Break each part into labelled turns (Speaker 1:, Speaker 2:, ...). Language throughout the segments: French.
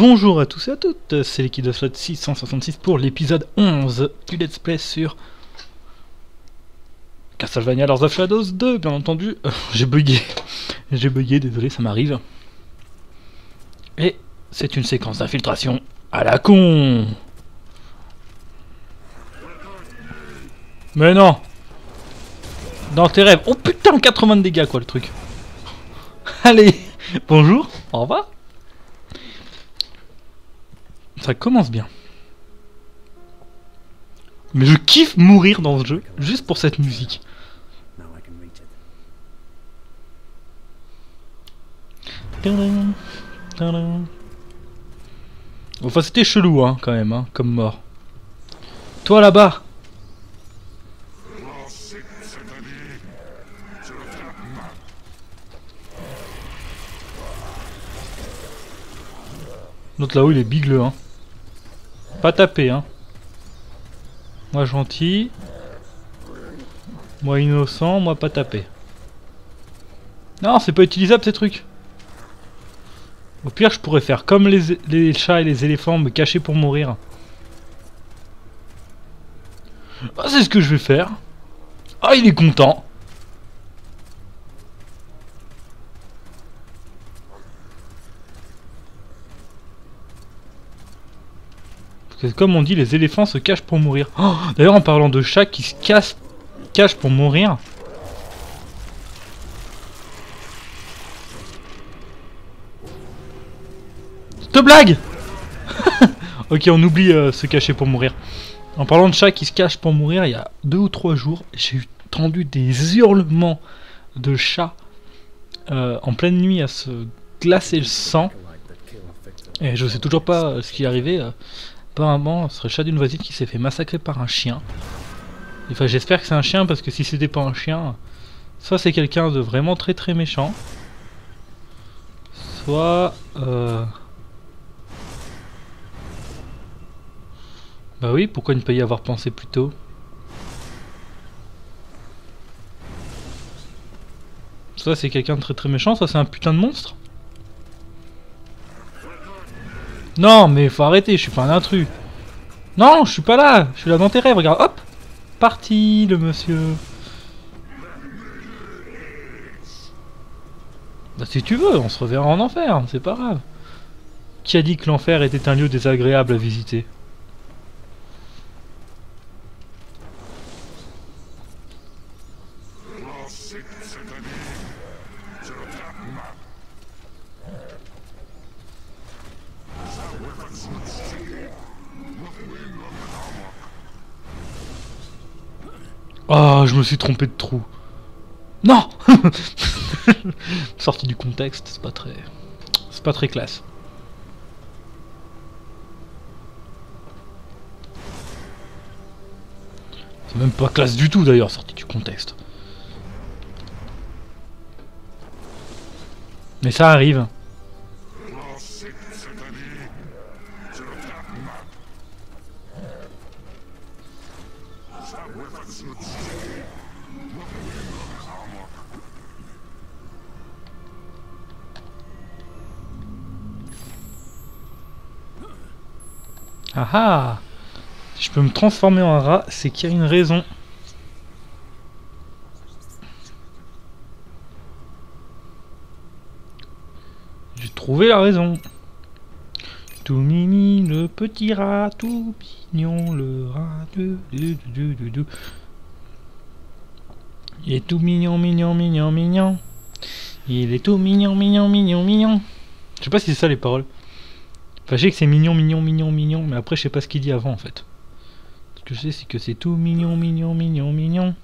Speaker 1: Bonjour à tous et à toutes, c'est Slot 666 pour l'épisode 11 du Let's Play sur Castlevania Lords of Shadows 2, bien entendu. Euh, j'ai bugué, j'ai bugué, désolé, ça m'arrive. Et c'est une séquence d'infiltration à la con. Mais non. Dans tes rêves. Oh putain, 80 de dégâts quoi le truc. Allez Bonjour, au revoir ça commence bien. Mais je kiffe mourir dans ce jeu, juste pour cette musique. Enfin, c'était chelou, hein, quand même, hein, comme mort. Toi là-bas L'autre là-haut, il est bigleux, hein. Pas taper, hein. Moi gentil. Moi innocent, moi pas taper. Non, c'est pas utilisable ces trucs. Au pire, je pourrais faire comme les, les chats et les éléphants, me cacher pour mourir. Ah, c'est ce que je vais faire. Ah, il est content. Comme on dit, les éléphants se cachent pour mourir. D'ailleurs, en parlant de chats qui se cachent, pour mourir... Te blague Ok, on oublie euh, se cacher pour mourir. En parlant de chats qui se cachent pour mourir, il y a deux ou trois jours, j'ai entendu des hurlements de chats euh, en pleine nuit à se glacer le sang. Et je sais toujours pas ce qui est arrivé. Apparemment, ce serait chat d'une voisine qui s'est fait massacrer par un chien. Enfin, j'espère que c'est un chien parce que si c'était pas un chien, soit c'est quelqu'un de vraiment très très méchant, soit... Euh... Bah oui, pourquoi ne pas y avoir pensé plus tôt? Soit c'est quelqu'un de très très méchant, soit c'est un putain de monstre Non, mais faut arrêter, je suis pas un intrus. Non, je suis pas là, je suis là dans tes rêves, regarde, hop Parti, le monsieur. Bah, si tu veux, on se reverra en enfer, c'est pas grave. Qui a dit que l'enfer était un lieu désagréable à visiter? Oh, je me suis trompé de trou. Non Sorti du contexte, c'est pas très... C'est pas très classe. C'est même pas classe du tout d'ailleurs, sorti du contexte. Mais ça arrive. Ah ah Si je peux me transformer en rat, c'est qu'il y a une raison. J'ai trouvé la raison. Tout mimi, le petit rat, tout mignon, le rat, du, du, du, du. Il est tout mignon, mignon, mignon, mignon. Il est tout mignon, mignon, mignon, mignon. Je sais pas si c'est ça les paroles. Enfin, je sais que c'est mignon, mignon, mignon, mignon, mais après, je sais pas ce qu'il dit avant, en fait. Ce que je sais, c'est que c'est tout mignon, mignon, mignon, mignon.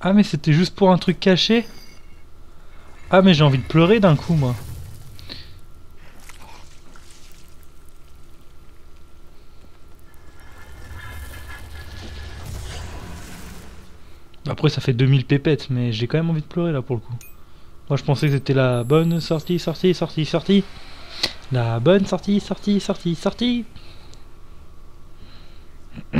Speaker 1: Ah, mais c'était juste pour un truc caché? Ah, mais j'ai envie de pleurer d'un coup, moi. Après, ça fait 2000 pépettes, mais j'ai quand même envie de pleurer, là, pour le coup. Moi, je pensais que c'était la bonne sortie, sortie, sortie, sortie. La bonne sortie, sortie, sortie, sortie.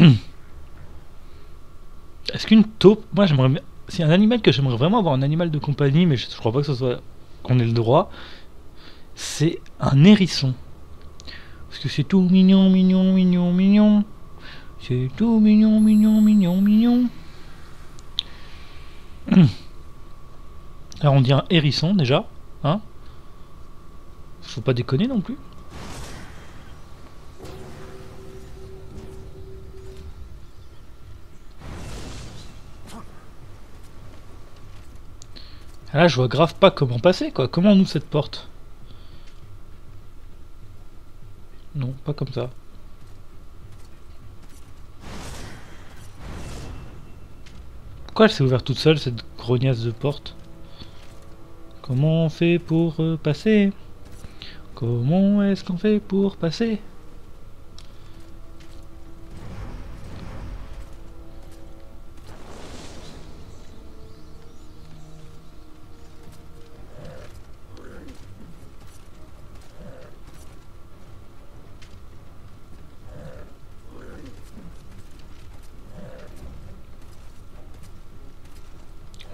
Speaker 1: Est-ce qu'une taupe... Moi j'aimerais. C'est un animal que j'aimerais vraiment avoir, un animal de compagnie, mais je, crois pas que ce soit... qu'on ait le droit. c'est un hérisson. Parce que c'est tout mignon, mignon, mignon, mignon. C'est tout mignon, mignon, mignon, mignon. Alors on dit un hérisson déjà, hein Faut pas déconner non plus. Ah, là, je vois grave pas comment passer, quoi. Comment on ouvre cette porte? Non, pas comme ça. Pourquoi elle s'est ouverte toute seule, cette grognasse de porte? Comment on fait pour euh, passer? Comment est-ce qu'on fait pour passer?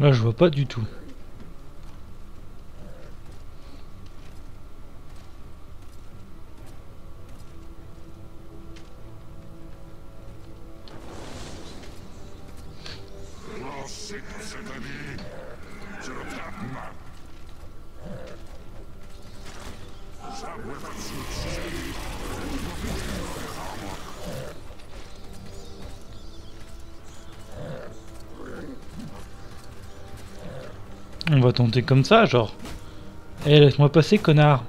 Speaker 1: Là, je vois pas du tout. On va tenter comme ça, genre. Eh, laisse-moi passer, connard.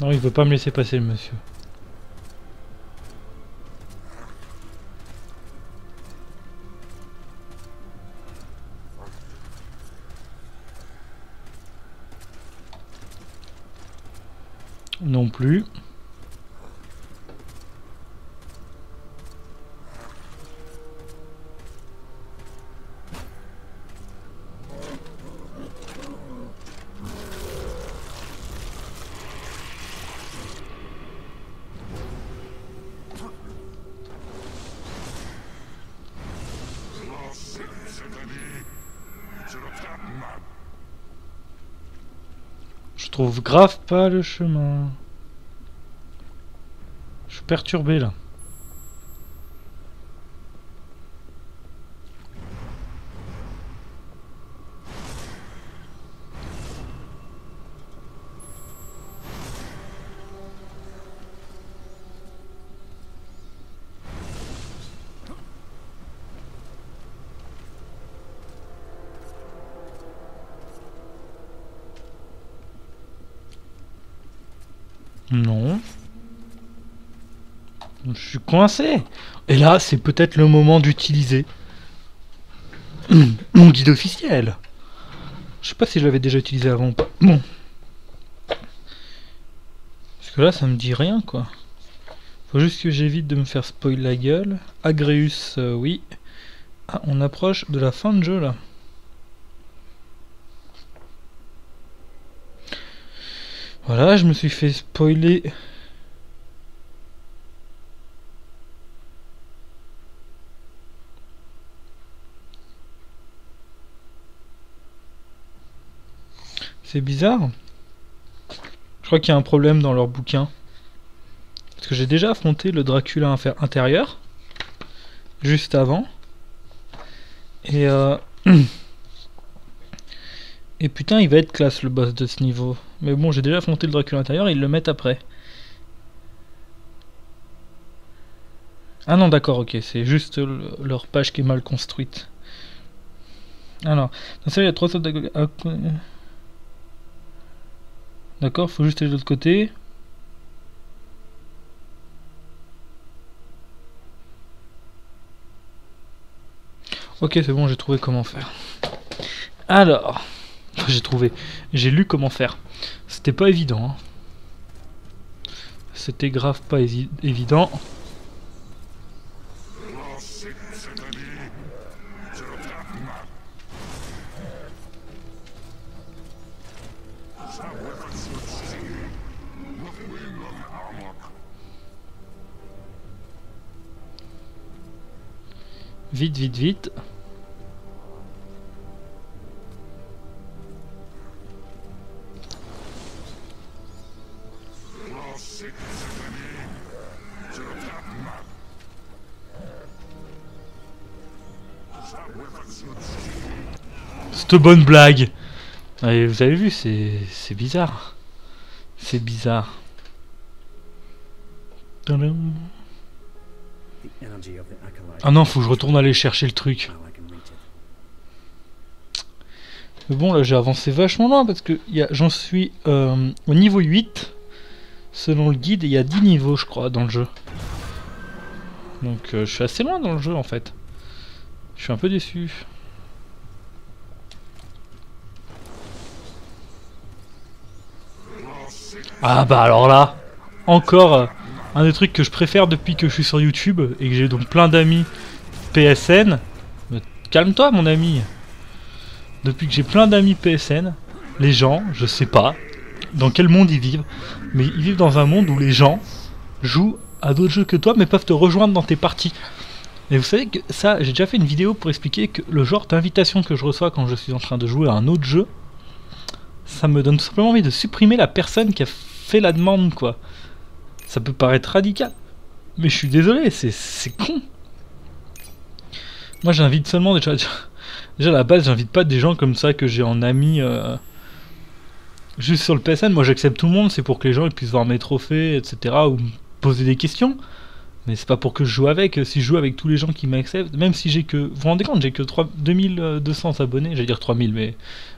Speaker 1: Non, il veut pas me laisser passer, le monsieur. Non plus. Je trouve grave pas le chemin. Je suis perturbé là. Non. Je suis coincé. Et là, c'est peut-être le moment d'utiliser mon guide officiel. Je sais pas si je l'avais déjà utilisé avant. Bon. Parce que là, ça me dit rien, quoi. Faut juste que j'évite de me faire spoil la gueule. Agreus, euh, oui. Ah, on approche de la fin de jeu, là. Voilà, je me suis fait spoiler. Bizarre. Je crois qu'il y a un problème dans leur bouquin. Parce que j'ai déjà affronté le Dracula intérieur. Juste avant. Et euh... Et putain, il va être classe le boss de ce niveau. Mais bon, j'ai déjà affronté le Dracula intérieur, ils le mettent après. Ah non, d'accord, ok, c'est juste leur page qui est mal construite. Alors, dans ça, il y a trois sortes de... D'accord, faut juste aller de l'autre côté. Ok, c'est bon, j'ai trouvé comment faire. Alors j'ai trouvé. J'ai lu comment faire. C'était pas évident. Hein. C'était grave pas évident. Vite, vite, vite. Cette bonne blague Vous avez vu, c'est bizarre. C'est bizarre. Ah non, faut que je retourne aller chercher le truc. Mais bon, là j'ai avancé vachement loin parce que j'en suis euh, au niveau 8. Selon le guide, il y a 10 niveaux, je crois, dans le jeu. Donc euh, je suis assez loin dans le jeu en fait. Je suis un peu déçu. Ah bah alors là, encore euh, un des trucs que je préfère depuis que je suis sur YouTube et que j'ai donc plein d'amis PSN. Calme-toi mon ami. Depuis que j'ai plein d'amis PSN, les gens, je sais pas dans quel monde ils vivent, mais ils vivent dans un monde où les gens jouent à d'autres jeux que toi mais peuvent te rejoindre dans tes parties. Et vous savez que ça, j'ai déjà fait une vidéo pour expliquer que le genre d'invitation que je reçois quand je suis en train de jouer à un autre jeu, ça me donne tout simplement envie de supprimer la personne qui a fait la demande, quoi. Ça peut paraître radical, mais je suis désolé, c'est con. Moi, j'invite seulement déjà, déjà à la base, j'invite pas des gens comme ça que j'ai en ami. euh, Juste sur le PSN, moi j'accepte tout le monde, c'est pour que les gens puissent voir mes trophées, etc. ou me poser des questions. Mais c'est pas pour que je joue avec. Si je joue avec tous les gens qui m'acceptent, même si j'ai que. Vous vous rendez compte, j'ai que 3... 2200 abonnés, j'allais dire 3000, mais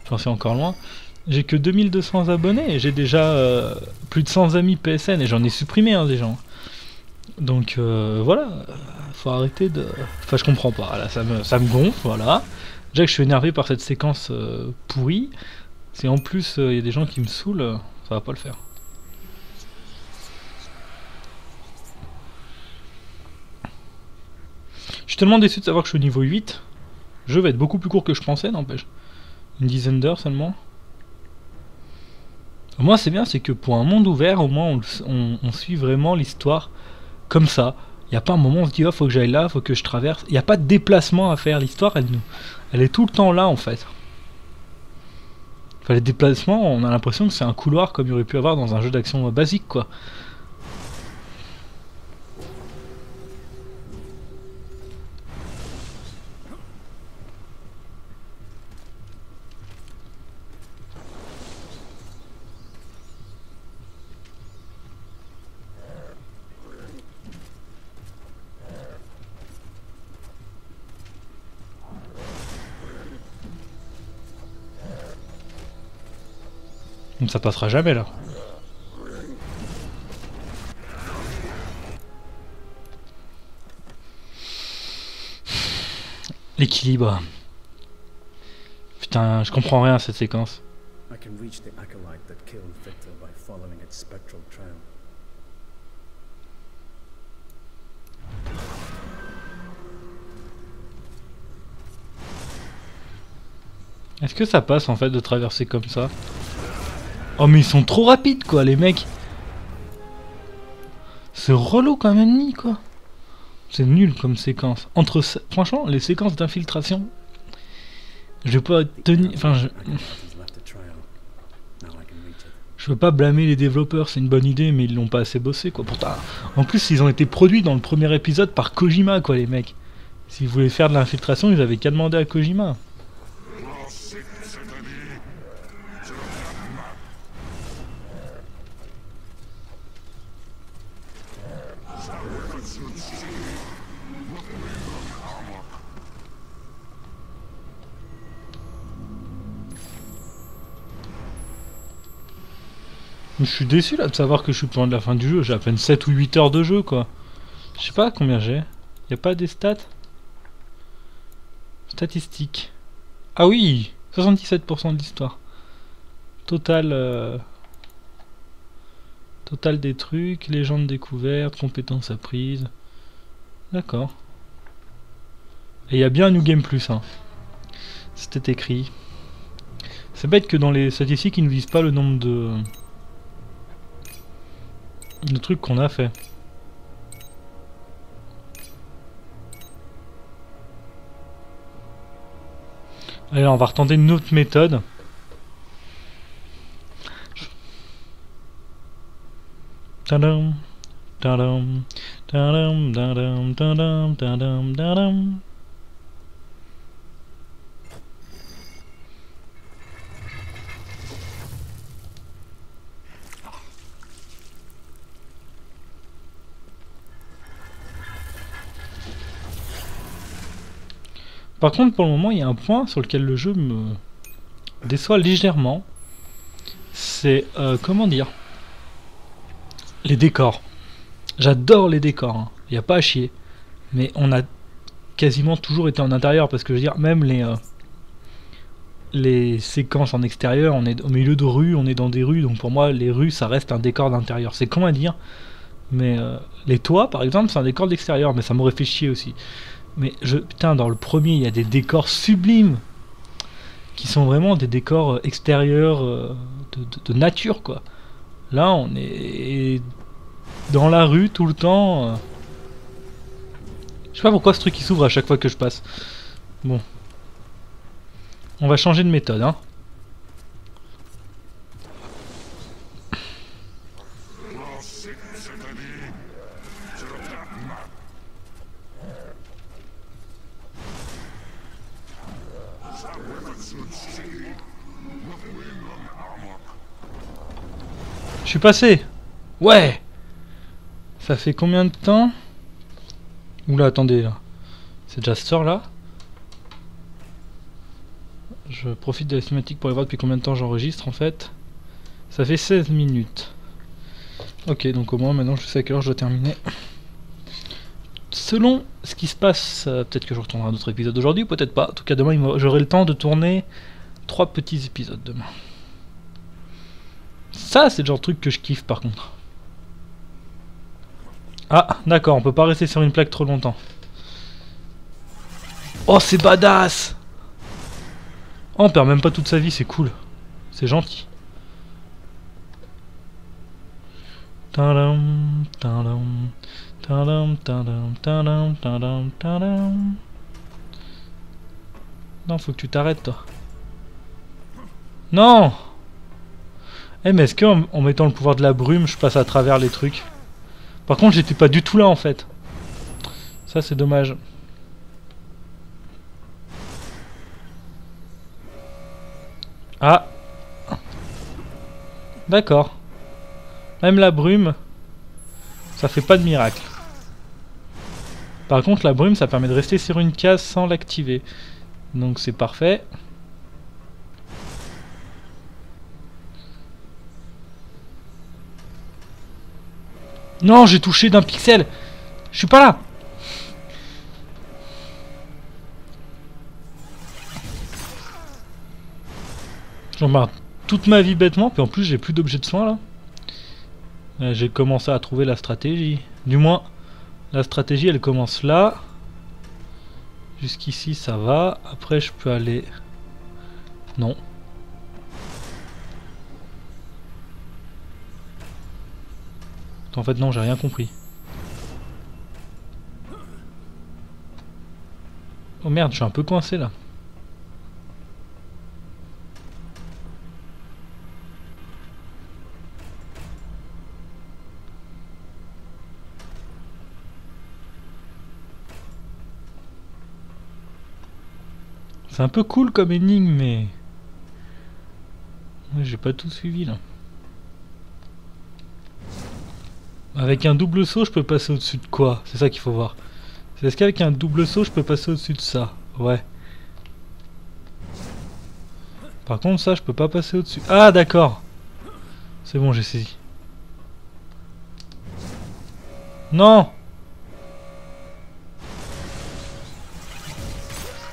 Speaker 1: j'en suis encore loin. J'ai que 2200 abonnés et j'ai déjà euh, plus de 100 amis PSN et j'en ai supprimé hein, des gens. Donc euh, voilà, faut arrêter de. Enfin, je comprends pas, là ça me, ça me gonfle, voilà. Déjà que je suis énervé par cette séquence euh, pourrie. Si en plus il y a des gens qui me saoulent, euh, ça va pas le faire. Je suis tellement déçu de savoir que je suis au niveau 8. Le jeu va être beaucoup plus court que je pensais, n'empêche. Une dizaine d'heures seulement. Moi, c'est bien, c'est que pour un monde ouvert, au moins, on, suit vraiment l'histoire comme ça. Il n'y a pas un moment où on se dit, oh, faut que j'aille là, faut que je traverse. Il n'y a pas de déplacement à faire. L'histoire, elle, elle est tout le temps là, en fait. Enfin, les déplacements, on a l'impression que c'est un couloir comme il aurait pu avoir dans un jeu d'action basique, quoi. Ça passera jamais là. L'équilibre. Putain, je comprends rien à cette séquence.
Speaker 2: I can reach the acolyte that killed Victor by following its spectral trail.
Speaker 1: Est-ce que ça passe en fait de traverser comme ça? Oh mais ils sont trop rapides quoi les mecs C'est relou comme ennemi quoi C'est nul comme séquence. Entre Franchement les séquences d'infiltration Je vais pas tenir... Enfin je... Je veux pas blâmer les développeurs, c'est une bonne idée, mais ils l'ont pas assez bossé quoi. Pourtant, en plus, ils ont été produits dans le premier épisode par Kojima quoi, les mecs. S'ils voulaient faire de l'infiltration, ils avaient qu'à demander à Kojima. Je suis déçu là de savoir que je suis plus loin de la fin du jeu. J'ai à peine 7 ou 8 heures de jeu quoi. Je sais pas combien j'ai. Y a pas des stats Statistiques. Ah oui 77% de l'histoire. Total. euh, Total des trucs, légendes découvertes, compétences apprises. D'accord. Et il y a bien un New Game Plus. Hein. C'était écrit. C'est bête que dans les statistiques ils ne disent pas le nombre de de trucs qu'on a fait. Allez, on va retenter une autre méthode. Tadam, tadam, tadam, tadam, tadam, tadam, tadam. Par contre, pour le moment, il y a un point sur lequel le jeu me déçoit légèrement. C'est, euh, comment dire? Les décors. J'adore les décors, il n'y a pas à chier. Mais on a quasiment toujours été en intérieur, parce que je veux dire, même les, euh, les séquences en extérieur, on est au milieu de rues, on est dans des rues, donc pour moi, les rues, ça reste un décor d'intérieur. C'est con à dire, mais euh, les toits, par exemple, c'est un décor d'extérieur, mais ça m'aurait fait chier aussi. Mais je, putain, dans le premier, il y a des décors sublimes qui sont vraiment des décors euh, extérieurs euh, de, nature, quoi. Là, on est dans la rue tout le temps. euh. Je sais pas pourquoi ce truc il s'ouvre à chaque fois que je passe. Bon. On va changer de méthode, hein. Je suis passé Ouais Ça fait combien de temps? Oula, attendez, là. C'est déjà heure là? Je profite de la cinématique pour aller voir depuis combien de temps j'enregistre en fait. Ça fait 16 minutes. Ok, donc au moins maintenant je sais à quelle heure je dois terminer. Selon ce qui se passe, euh, peut-être que je retournerai à un autre épisode aujourd'hui, peut-être pas. En tout cas, demain, j'aurai le temps de tourner trois petits épisodes demain. Ça, c'est le genre de truc que je kiffe par contre. Ah, d'accord, on peut pas rester sur une plaque trop longtemps. Oh, c'est badass Oh, on perd même pas toute sa vie, c'est cool. C'est gentil. Non, faut que tu t'arrêtes, toi. Non Eh, mais est-ce qu'en en mettant le pouvoir de la brume, je passe à travers les trucs? Par contre, j'étais pas du tout là, en fait. Ça, c'est dommage. Ah D'accord. Même la brume, ça fait pas de miracle. Par contre, la brume, ça permet de rester sur une case sans l'activer. Donc c'est parfait. Non, j'ai touché d'un pixel. Je suis pas là. J'emmerde toute ma vie bêtement, puis en plus j'ai plus d'objets de soin là. Euh, J'ai commencé à trouver la stratégie. Du moins, la stratégie elle commence là. Jusqu'ici ça va. Après je peux aller... Non. En fait non, j'ai rien compris. Oh merde, je suis un peu coincé là. C'est un peu cool comme énigme, mais... J'ai pas tout suivi là. Avec un double saut, je peux passer au-dessus de quoi? C'est ça qu'il faut voir. Est-ce qu'avec un double saut, je peux passer au-dessus de ça? Ouais. Par contre, ça, je peux pas passer au-dessus. Ah, d'accord. C'est bon, j'ai saisi. Non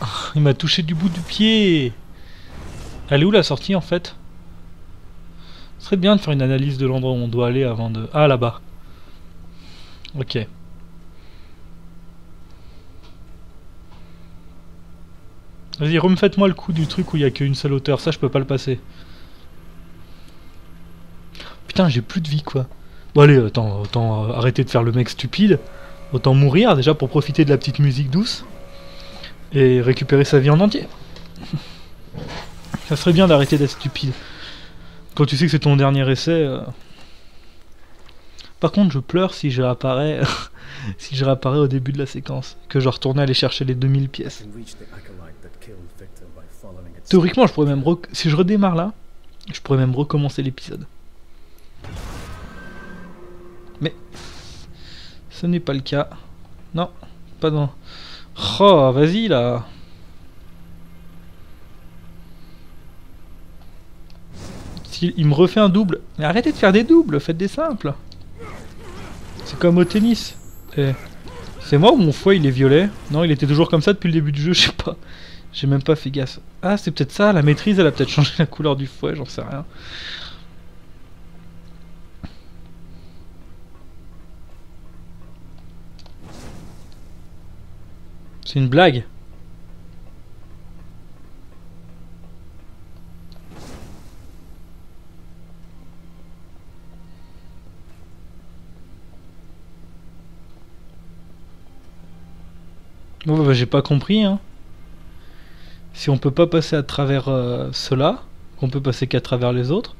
Speaker 1: Ah, Il m'a touché du bout du pied Elle est où la sortie en fait? Ce serait bien de faire une analyse de l'endroit où on doit aller avant de... Ah là-bas. Ok. Vas-y, refaites-moi le coup du truc où il y a qu'une seule hauteur. Ça, je peux pas le passer. Putain, j'ai plus de vie, quoi. Bon, allez, autant, autant euh, arrêter de faire le mec stupide. Autant mourir, déjà, pour profiter de la petite musique douce. Et récupérer sa vie en entier. Ça serait bien d'arrêter d'être stupide. Quand tu sais que c'est ton dernier essai... euh. Par contre, je pleure si je réapparais, si je réapparais au début de la séquence, que je retournais aller chercher les 2000
Speaker 2: I
Speaker 1: pièces. Théoriquement, je pourrais même si je redémarre là, je pourrais même recommencer l'épisode. Mais ce n'est pas le cas. Non, pas dans. Oh, vas-y là. S'il il me refait un double. Mais arrêtez de faire des doubles, faites des simples. Comme au tennis. C'est moi ou mon foie il est violet Non, il était toujours comme ça depuis le début du jeu, je sais pas. J'ai même pas fait gaffe. Ah, c'est peut-être ça, la maîtrise, elle a peut-être changé la couleur du fouet, j'en sais rien. C'est une blague. Bon, bah, j'ai pas compris, hein. Si on peut pas passer à travers euh, cela, qu'on peut passer qu'à travers les autres,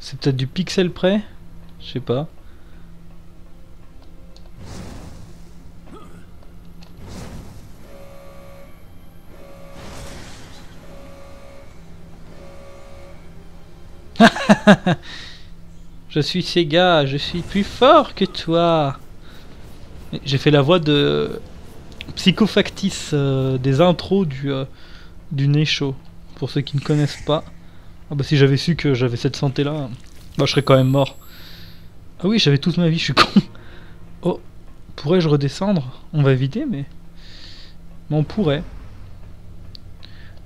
Speaker 1: c'est peut-être du pixel près? Je sais pas. je suis Sega, je suis plus fort que toi. J'ai fait la voix de Psychofactis euh, des intros du, euh, du. Pour ceux qui ne connaissent pas. Ah bah si j'avais su que j'avais cette santé là, bah je serais quand même mort. Ah oui, j'avais toute ma vie, je suis con. Oh, pourrais-je redescendre? On va éviter, mais... mais on pourrait.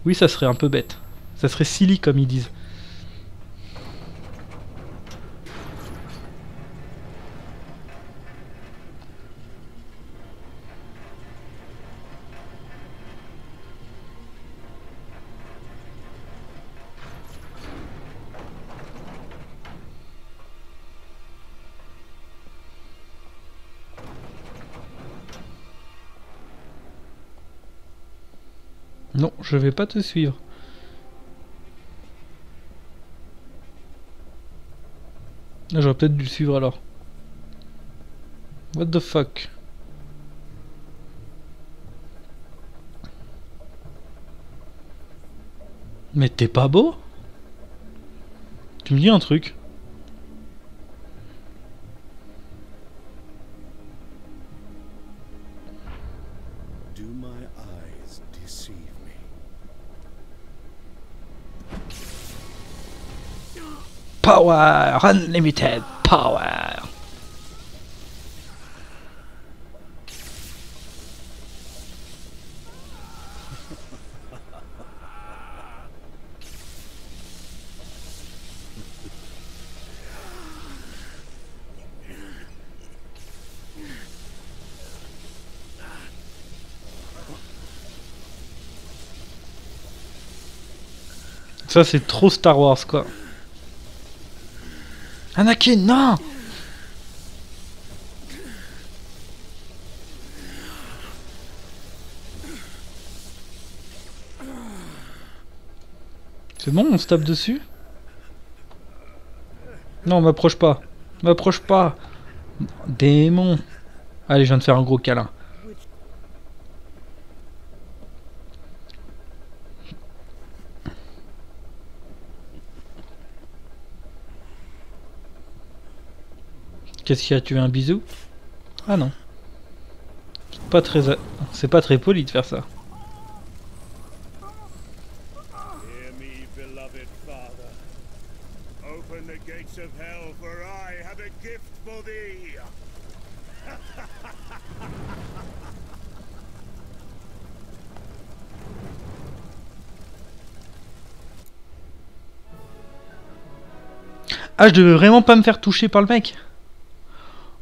Speaker 1: Oui, ça serait un peu bête. Ça serait silly comme ils disent. Non, je vais pas te suivre. Ah, J'aurais peut-être dû suivre alors. What the fuck? Mais t'es pas beau? Tu me dis un truc. Power Unlimited Power Ça c'est trop Star Wars quoi. Anakin, non C'est bon, on se tape dessus? Non, m'approche pas. M'approche pas. Démon. Allez, je viens de faire un gros câlin. Qu'est-ce qu'il y a Tu veux un bisou Ah non. Pas très... a- C'est pas très poli de faire ça.
Speaker 3: Hear me, beloved father. Open the gates of hell, for I have a gift for thee.
Speaker 1: Ah, je devais vraiment pas me faire toucher par le mec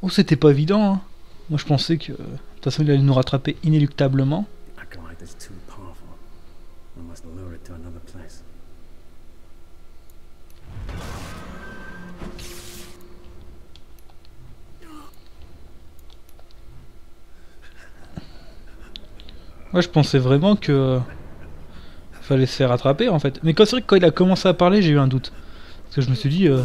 Speaker 1: Oh, c'était pas évident, hein. Moi, je pensais que... De toute façon, il allait nous rattraper inéluctablement. Moi, je pensais vraiment que... Fallait se faire rattraper, en fait. Mais quand c'est vrai que quand il a commencé à parler, j'ai eu un doute. Parce que je me suis dit... euh,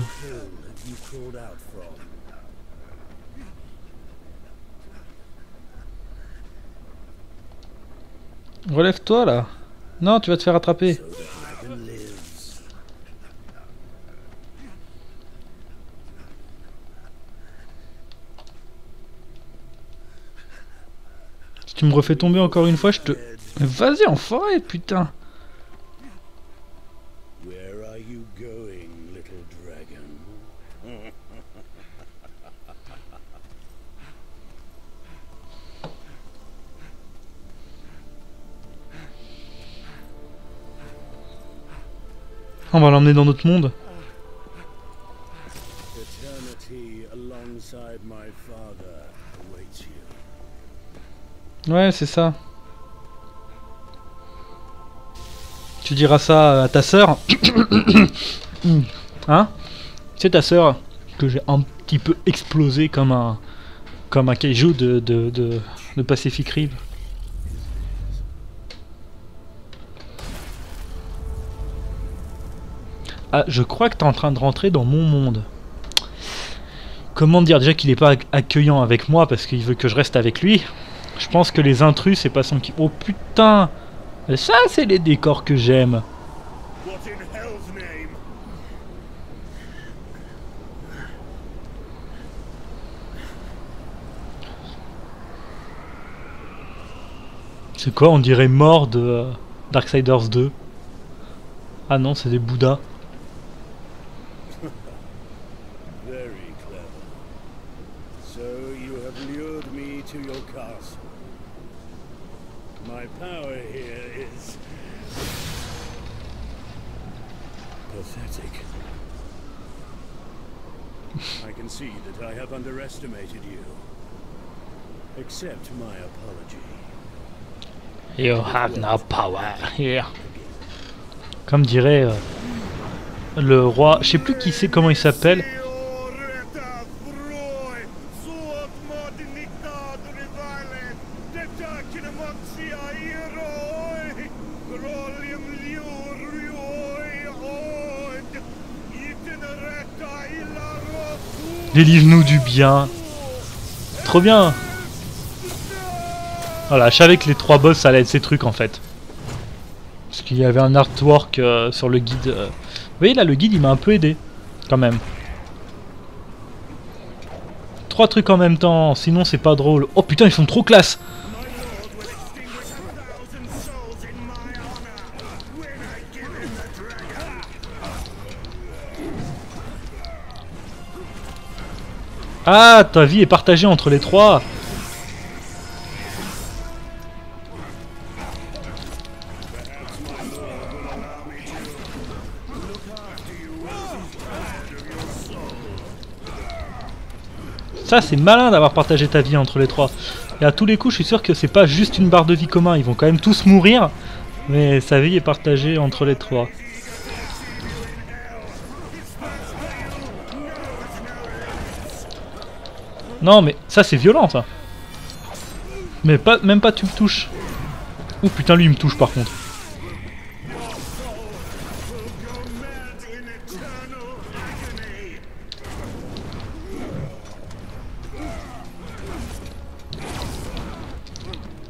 Speaker 1: Relève-toi là. Non, tu vas te faire attraper. Si tu me refais tomber encore une fois, je te... Vas-y, en forêt, putain. On va l'emmener dans notre monde. Ouais, c'est ça. Tu diras ça à ta sœur. hein? C'est ta sœur que j'ai un petit peu explosé comme un comme un kaiju de, de, de, de Pacific Rim. Ah, je crois que t'es en train de rentrer dans mon monde. Comment dire déjà qu'il est pas ac- accueillant avec moi parce qu'il veut que je reste avec lui. Je pense que les intrus, c'est pas son qui. Oh putain Ça, c'est les décors que j'aime. C'est quoi On dirait mort de euh, Darksiders 2. Ah non, c'est des Bouddhas.
Speaker 3: Very clever. So you have lured me to your castle. My power here is pathetic. I can see that I have underestimated you. Accept my apology.
Speaker 1: You have no power here. Comme dirait euh, le roi. Je sais plus qui c'est, comment il s'appelle. Délivre-nous du bien. Trop bien. Voilà, je savais que les trois boss ça allait être ces trucs en fait. Parce qu'il y avait un artwork euh, sur le guide. euh. Vous voyez là, le guide il m'a un peu aidé. Quand même. Trois trucs en même temps, sinon c'est pas drôle. Oh putain, ils sont trop classe Ah, ta vie est partagée entre les trois Ça, c'est malin d'avoir partagé ta vie entre les trois. Et à tous les coups, je suis sûr que c'est pas juste une barre de vie commun. Ils vont quand même tous mourir. Mais sa vie est partagée entre les trois. Non, mais ça, c'est violent, ça. Mais pas, même pas tu me touches. Oh putain, lui, il me touche par contre.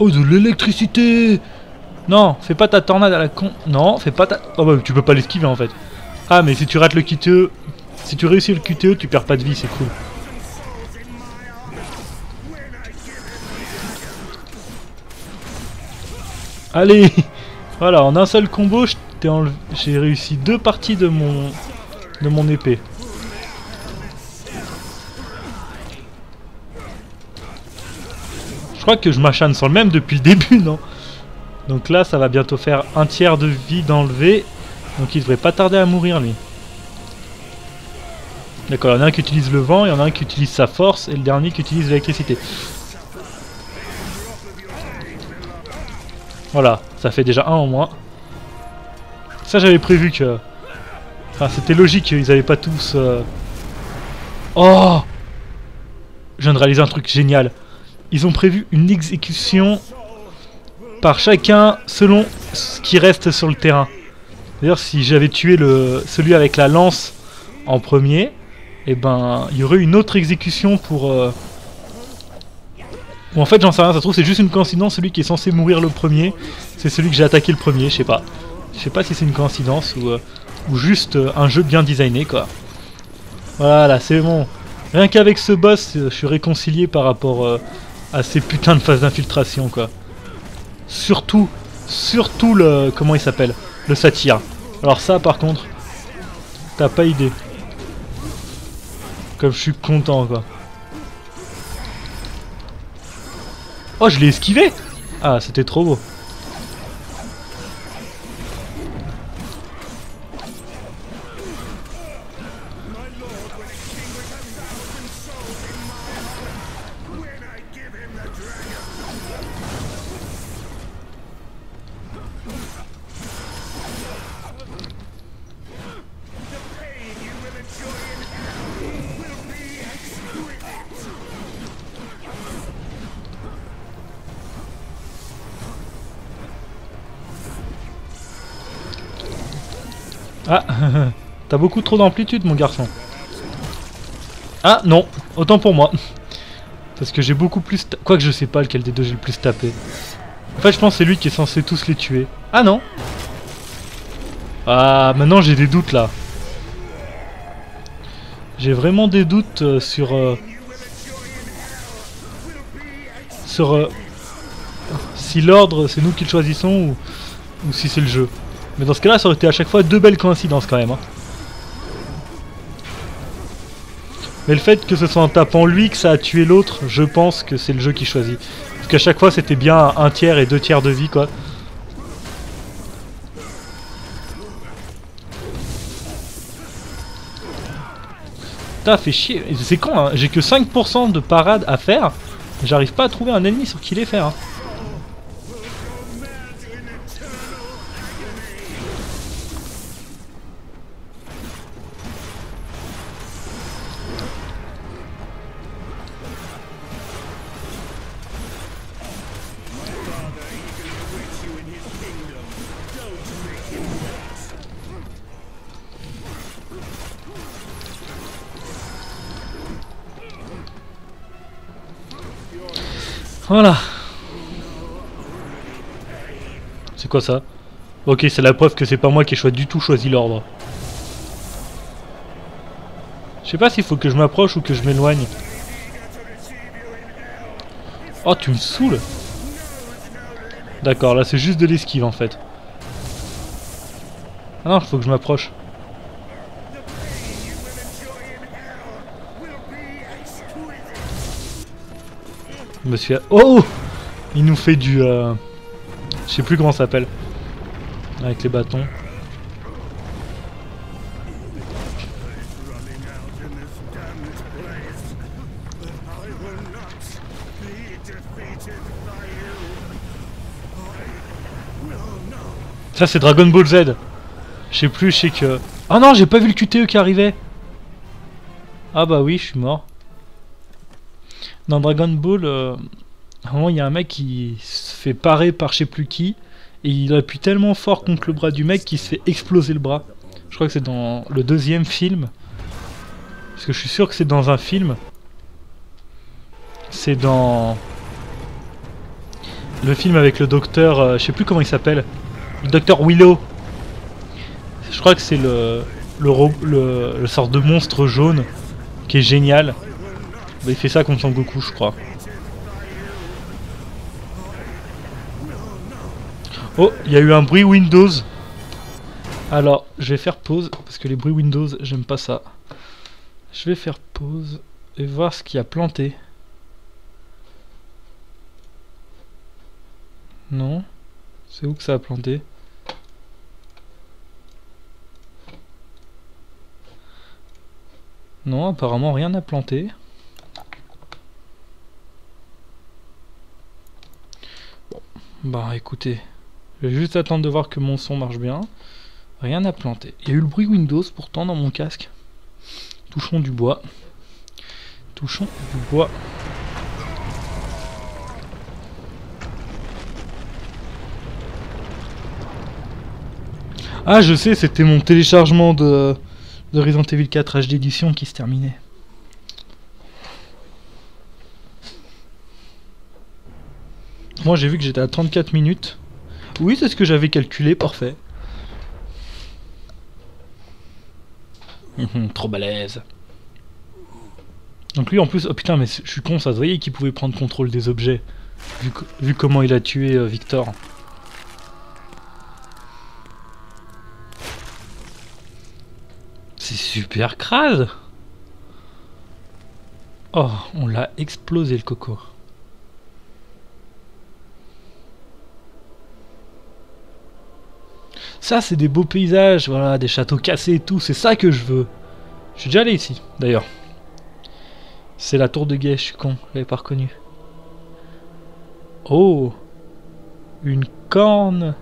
Speaker 1: Oh, de l'électricité Non, fais pas ta tornade à la con... Non, fais pas ta... Oh bah, tu peux pas l'esquiver, en fait. Ah, mais si tu rates le QTE... Si tu réussis le QTE, tu perds pas de vie, c'est cool. Allez Voilà, en un seul combo, j'ai réussi deux parties de mon... de mon épée. Je crois que je m'acharne sur le même depuis le début, non? Donc là, ça va bientôt faire un tiers de vie d'enlever. Donc il devrait pas tarder à mourir, lui. D'accord, il y en a un qui utilise le vent, il y en a un qui utilise sa force, et le dernier qui utilise l'électricité. Voilà, ça fait déjà un en moins. Ça, j'avais prévu que... Enfin, c'était logique qu'ils avaient pas tous... euh, Oh Je viens de réaliser un truc génial. Ils ont prévu une exécution par chacun selon ce qui reste sur le terrain. D'ailleurs, si j'avais tué le celui avec la lance en premier, eh ben, il y aurait une autre exécution pour... euh, Ou en fait, j'en sais rien, ça trouve, c'est juste une coïncidence. Celui qui est censé mourir le premier, c'est celui que j'ai attaqué le premier, je sais pas. Je sais pas si c'est une coïncidence ou, euh, ou juste euh, un jeu bien designé, quoi. Voilà, c'est bon. Rien qu'avec ce boss, euh, je suis réconcilié par rapport à ces putains de phases d'infiltration, quoi. Surtout, surtout le... Comment il s'appelle? Le satyre. Alors ça, par contre, t'as pas idée. Comme je suis content, quoi. Oh, je l'ai esquivé Ah, c'était trop beau. Ah, t'as beaucoup trop d'amplitude, mon garçon. Ah, non, autant pour moi. Parce que j'ai beaucoup plus... Quoique je sais pas lequel des deux j'ai le plus tapé. En fait, je pense que c'est lui qui est censé tous les tuer. Ah non Ah, maintenant j'ai des doutes, là. J'ai vraiment des doutes euh, sur... euh, sur... euh, si l'ordre, c'est nous qui le choisissons ou si c'est le jeu. Mais dans ce cas-là, ça aurait été à chaque fois deux belles coïncidences quand même. hein. Mais le fait que ce soit en tapant lui que ça a tué l'autre, je pense que c'est le jeu qui choisit. Parce qu'à chaque fois, c'était bien un tiers et deux tiers de vie, quoi. Putain, fait chier. C'est con, hein. j'ai que 5% de parade à faire. J'arrive pas à trouver un ennemi sur qui les faire. hein. Voilà. C'est quoi ça Ok, c'est la preuve que c'est pas moi qui ai choisi du tout choisi l'ordre. Je sais pas s'il faut que je m'approche ou que je m'éloigne. Oh, tu me saoules D'accord, là c'est juste de l'esquive en fait. Ah non, il faut que je m'approche. Suis... Oh Il nous fait du... euh, Je sais plus comment ça s'appelle. Avec les bâtons. Ça c'est Dragon Ball Z. Je sais plus, je sais que... Ah non, j'ai pas vu le QTE qui arrivait. Ah bah oui, je suis mort. Dans Dragon Ball, euh, un moment il y a un mec qui se fait parer par je sais plus qui. Et il appuie tellement fort contre le bras du mec qu'il se fait exploser le bras. Je crois que c'est dans le deuxième film. Parce que je suis sûr que c'est dans un film. C'est dans... Le film avec le docteur... euh, je sais plus comment il s'appelle. Le docteur Willow. Je crois que c'est le, le, le sort de monstre jaune qui est génial. Il fait ça contre Son Goku, je crois. Oh, il y a eu un bruit Windows. Alors, je vais faire pause parce que les bruits Windows, j'aime pas ça. Je vais faire pause et voir ce qui a planté. Non C'est où que ça a planté? Non, apparemment rien n'a planté. Bah écoutez, je vais juste attendre de voir que mon son marche bien. Rien n'a planté. Il y a eu le bruit Windows pourtant dans mon casque. Touchons du bois. Touchons du bois. Ah, je sais, c'était mon téléchargement de, de Resident Evil 4 HD édition qui se terminait. Moi j'ai vu que j'étais à 34 minutes. Oui, c'est ce que j'avais calculé, parfait. Hum, trop balèze. Donc lui en plus, oh putain mais je suis con, ça se voyait qu'il pouvait prendre contrôle des objets. Vu comment il a tué euh, Victor. C'est super crade Oh, on l'a explosé le coco. Ça, c'est des beaux paysages, voilà, des châteaux cassés et tout, c'est ça que je veux. Je suis déjà allé ici, d'ailleurs. C'est la tour de guet, je suis con, je l'avais pas reconnu. Oh Une corne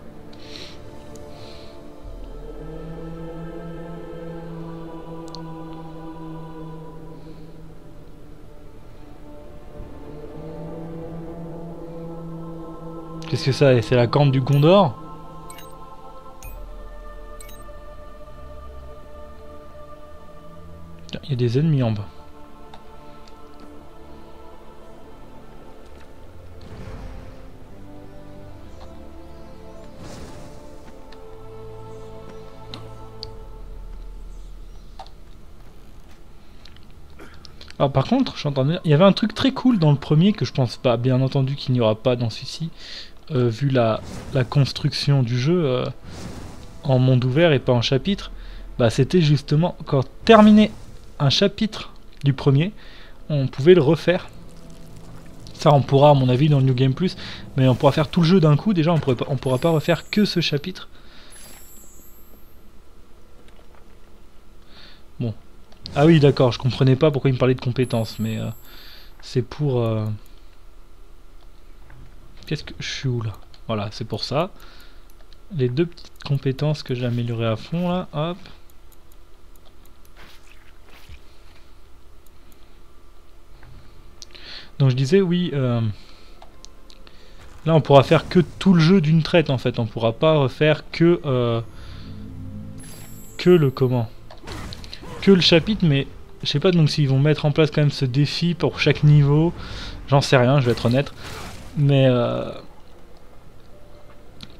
Speaker 1: Qu'est-ce que ça est C'est la corne du Gondor? Il y a des ennemis en bas. Alors par contre, je il y avait un truc très cool dans le premier que je pense pas, bien entendu qu'il n'y aura pas dans celui-ci, euh, vu la, construction du jeu euh, en monde ouvert et pas en chapitre. Bah c'était justement quand terminer un chapitre du premier, on pouvait le refaire. Ça on pourra à mon avis dans le New Game Plus, mais on pourra faire tout le jeu d'un coup. Déjà on pourra pas refaire que ce chapitre. Bon. Ah oui d'accord, je comprenais pas pourquoi il me parlait de compétences, mais euh, c'est pour... euh, Qu'est-ce que... Je suis où là? Voilà, c'est pour ça. Les deux petites compétences que j'ai améliorées à fond là, hop. Donc je disais oui, euh, là on pourra faire que tout le jeu d'une traite en fait, on pourra pas refaire que euh, que le comment, que le chapitre, mais je sais pas donc s'ils vont mettre en place quand même ce défi pour chaque niveau, j'en sais rien, je vais être honnête, mais euh,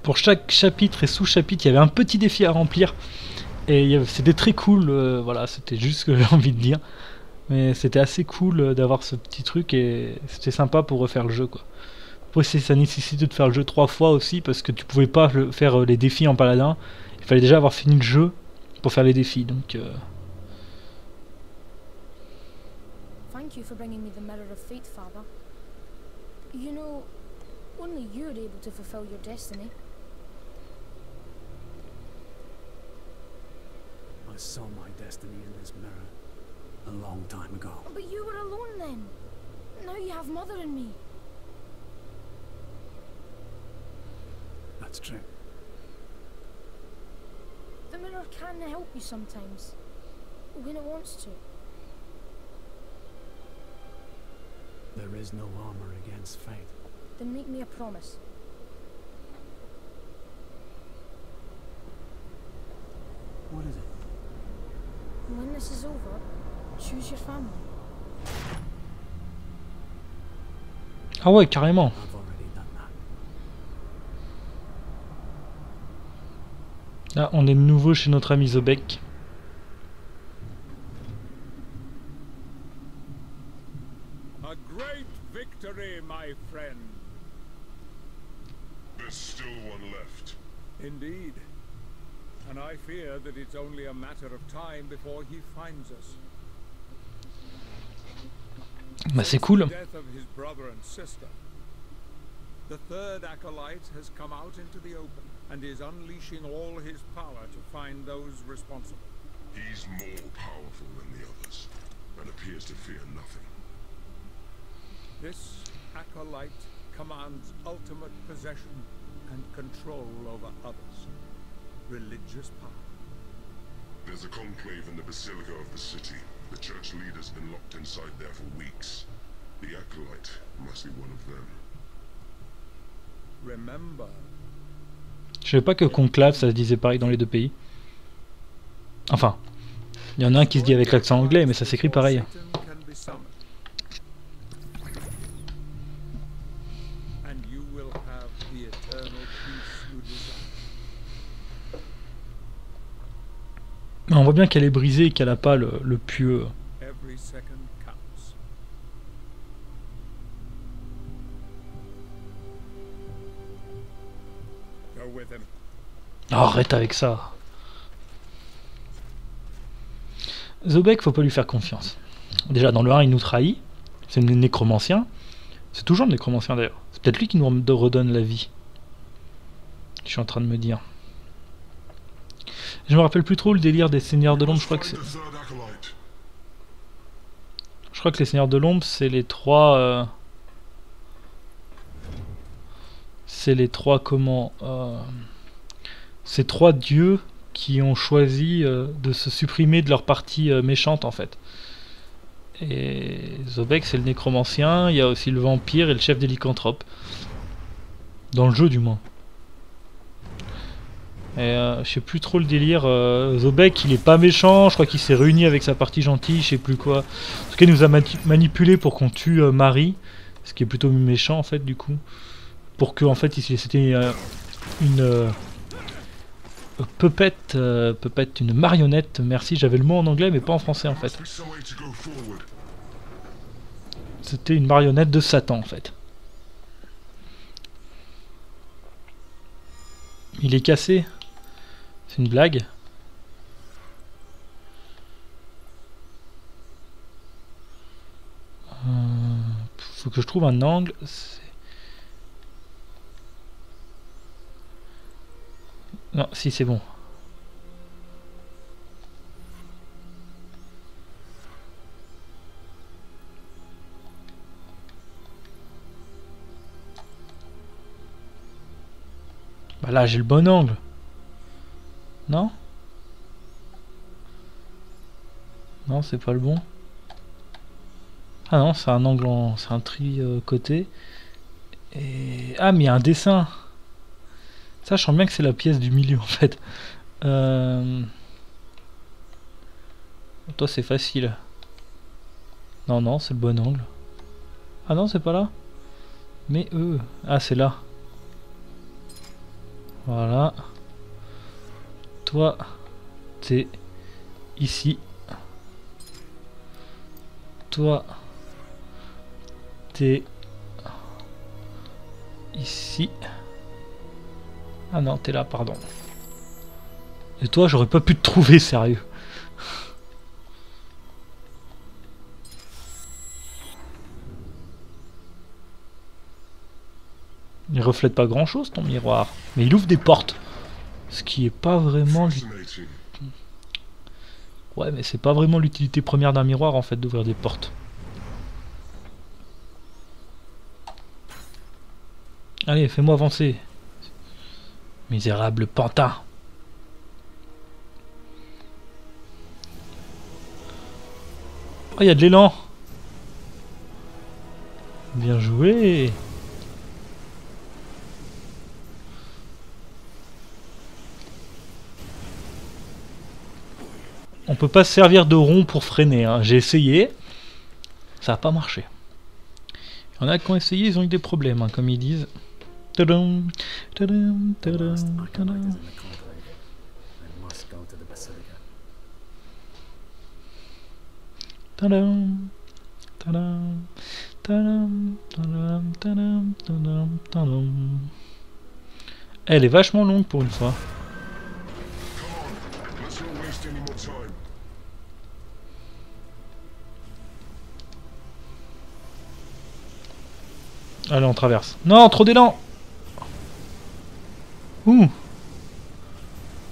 Speaker 1: pour chaque chapitre et sous-chapitre il y avait un petit défi à remplir. Et c'était très cool, voilà c'était juste ce que j'ai envie de dire. Mais c'était assez cool euh, d'avoir ce petit truc et c'était sympa pour refaire le jeu quoi. Après ça nécessitait de faire le jeu trois fois aussi parce que tu pouvais pas le- faire euh, les défis en paladin. Il fallait déjà avoir fini le jeu pour faire les défis donc euh,
Speaker 4: Thank you for bringing me the Mirror of Fate, Father. You know, only you're able to fulfill your destiny.
Speaker 2: I saw my destiny in this mirror a long time ago.
Speaker 4: But you were alone then. Now you have Mother and me.
Speaker 2: That's true.
Speaker 4: The mirror can help you sometimes. When it wants to.
Speaker 2: There is no armor against fate.
Speaker 4: Then make me a promise.
Speaker 2: What is it?
Speaker 4: When this is over, choose your family.
Speaker 1: Ah ouais carrément. Là on est de nouveau chez notre ami Zobek.
Speaker 3: A great victory, my friend.
Speaker 5: There's still one left.
Speaker 3: Indeed. And I fear that it's only a matter of time before he finds us.
Speaker 1: Bah c'est cool.
Speaker 3: The death of his brother and sister. The third acolyte has come out into the open and is unleashing all his power to find those responsible.
Speaker 5: He's more powerful than the others, and appears to fear nothing.
Speaker 3: This acolyte commands ultimate possession and control over others. Religious power.
Speaker 5: There's a conclave in the Basilica of the city. The church leader's been locked inside there for weeks. The Acolyte must be one of them.
Speaker 3: Remember,
Speaker 1: Je savais pas que conclave ça se disait pareil dans les deux pays. Enfin, il y en a un qui se dit avec l'accent anglais mais ça s'écrit pareil.
Speaker 3: Satan can be summoned. And you will
Speaker 1: On voit bien qu'elle est brisée et qu'elle a pas le, le pieu.
Speaker 3: Every second counts. Go with him.
Speaker 1: Oh, arrête avec ça. Zobek, faut pas lui faire confiance. Déjà, dans le 1, il nous trahit. C'est le nécromancien. C'est toujours le nécromancien d'ailleurs. C'est peut-être lui qui nous redonne la vie. Je suis en train de me dire. Je me rappelle plus trop le délire des seigneurs de l'ombre. Je crois que c'est. Je crois que les seigneurs de l'ombre, c'est les trois. euh, C'est les trois comment euh, Ces trois dieux qui ont choisi euh, de se supprimer de leur partie méchante en fait. Et Zobek, c'est le nécromancien. Il y a aussi le vampire et le chef des lycanthropes. Dans le jeu, du moins. Et euh, je sais plus trop le délire. euh, Zobek, il est pas méchant. Je crois qu'il s'est réuni avec sa partie gentille. Je sais plus quoi. En tout cas, il nous a manipulé pour qu'on tue euh, Marie, ce qui est plutôt méchant en fait du coup, pour que en fait c'était euh, une euh, puppet, euh, puppet, une marionnette. Merci, j'avais le mot en anglais mais pas en français en fait. C'était une marionnette de Satan en fait. Il est cassé. C'est une blague. Euh, faut que je trouve un angle. Non, si c'est bon. Bah là j'ai le bon angle. Non Non, c'est pas le bon. Ah non, c'est un angle en... c'est un tri euh, côté. Et ah mais il y a un dessin. Ça je sens bien que c'est la pièce du milieu en fait. Euh... Toi c'est facile. Non non, c'est le bon angle. Ah non, c'est pas là. Mais eux, ah c'est là. Voilà. Toi, t'es ici. Toi, t'es ici. Ah non, t'es là, pardon. Et toi, j'aurais pas pu te trouver, sérieux. Il reflète pas grand chose ton miroir, mais il ouvre des portes. Ce qui est pas vraiment. Ouais, mais c'est pas vraiment l'utilité première d'un miroir en fait d'ouvrir des portes. Allez, fais-moi avancer. Misérable pantin. Oh, il y de l'élan. Bien joué. On peut pas se servir de rond pour freiner. hein. J'ai essayé. Ça a pas marché. Il y en a qui ont essayé, ils ont eu des problèmes, hein, comme ils disent. Elle est vachement longue pour une fois. Allez, on traverse. Non, trop d'élan Ouh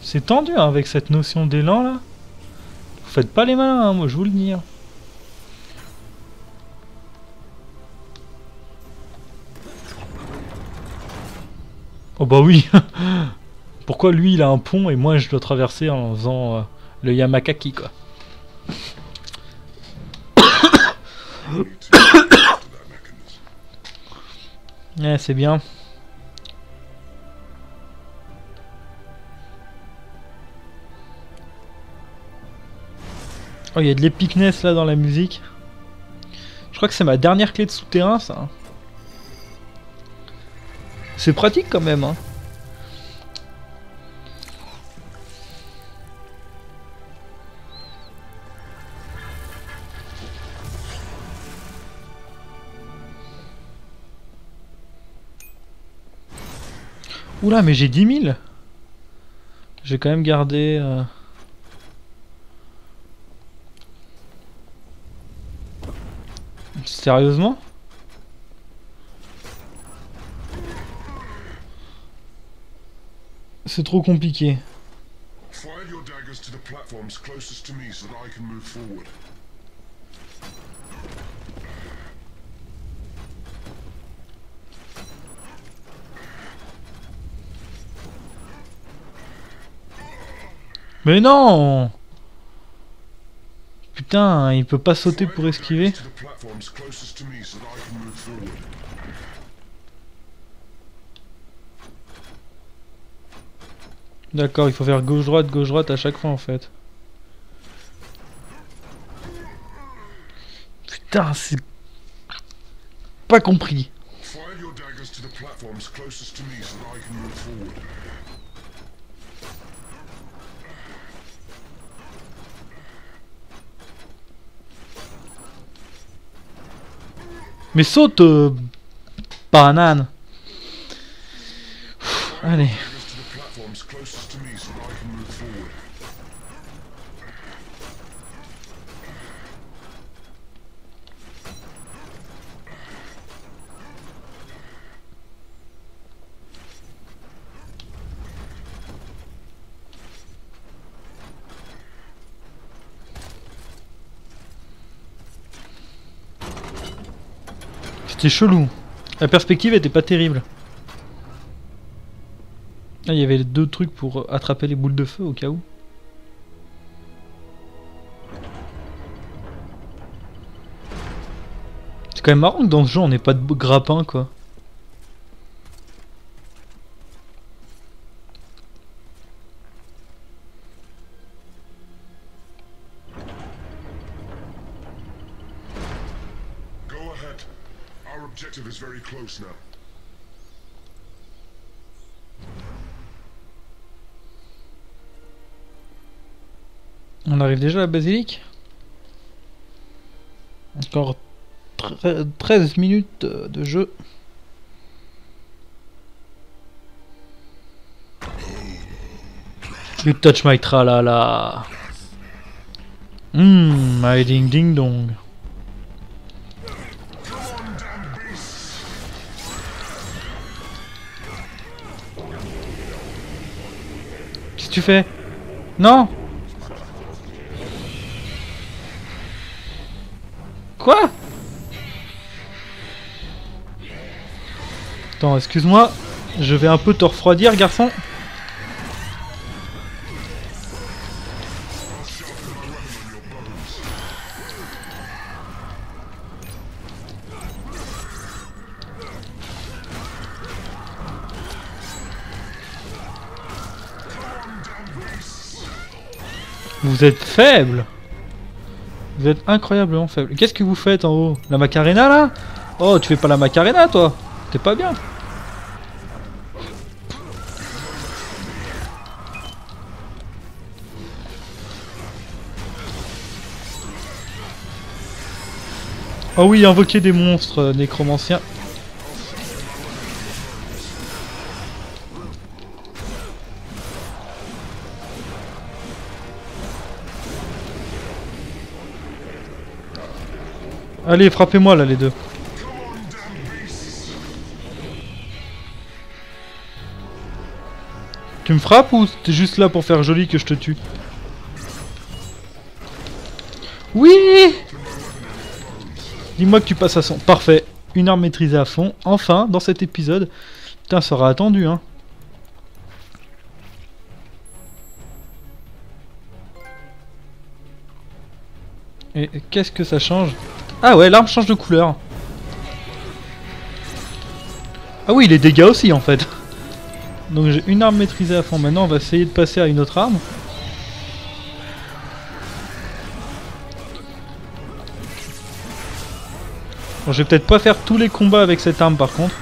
Speaker 1: C'est tendu hein, avec cette notion d'élan là. Vous faites pas les malins, hein, moi je vous le dis. hein. Oh bah oui Pourquoi lui il a un pont et moi je dois traverser en faisant euh, le Yamakaki quoi. Ouais, c'est bien. Oh, il y a de l'épicness là dans la musique. Je crois que c'est ma dernière clé de souterrain, ça. C'est pratique quand même, hein. Oula, mais j'ai 10 000 J'ai quand même gardé... euh, Sérieusement? C'est trop compliqué.
Speaker 5: Fire your daggers to the platforms closest to me so that I can move forward.
Speaker 1: Mais non Putain, il peut pas sauter pour esquiver. D'accord, il faut faire gauche-droite, gauche-droite à chaque fois en fait. Putain, c'est... Pas compris.
Speaker 5: Fire your daggers to the platforms closest to me so that I can move forward.
Speaker 1: Mais saute, euh, banane. Allez.
Speaker 5: Daggers to the platforms closest to me so that I can move forward.
Speaker 1: C'était chelou. La perspective était pas terrible. Ah, il y avait deux trucs pour attraper les boules de feu au cas où. C'est quand même marrant que dans ce jeu on n'ait pas de grappin quoi. Arrive déjà à la basilique Encore tre- 13 minutes de jeu. You touch my tralala. Mmm, my ding ding dong. Qu'est-ce que tu fais? Non? Quoi Attends, excuse-moi. Je vais un peu te refroidir, garçon. Vous êtes faible Vous êtes incroyablement faible. Qu'est-ce que vous faites en haut La Macarena là Oh, tu fais pas la Macarena toi T'es pas bien Oh oui, invoquer des monstres euh, nécromanciens. Allez, frappez-moi là les deux. Tu me frappes ou t'es juste là pour faire joli que je te tue? Oui Dis-moi que tu passes à son. Parfait. Une arme maîtrisée à fond. Enfin, dans cet épisode. Putain, ça aura attendu, hein. Et qu'est-ce que ça change? Ah ouais, l'arme change de couleur. Ah oui, les dégâts aussi en fait. Donc j'ai une arme maîtrisée à fond. Maintenant, on va essayer de passer à une autre arme. Bon, je vais peut-être pas faire tous les combats avec cette arme par contre.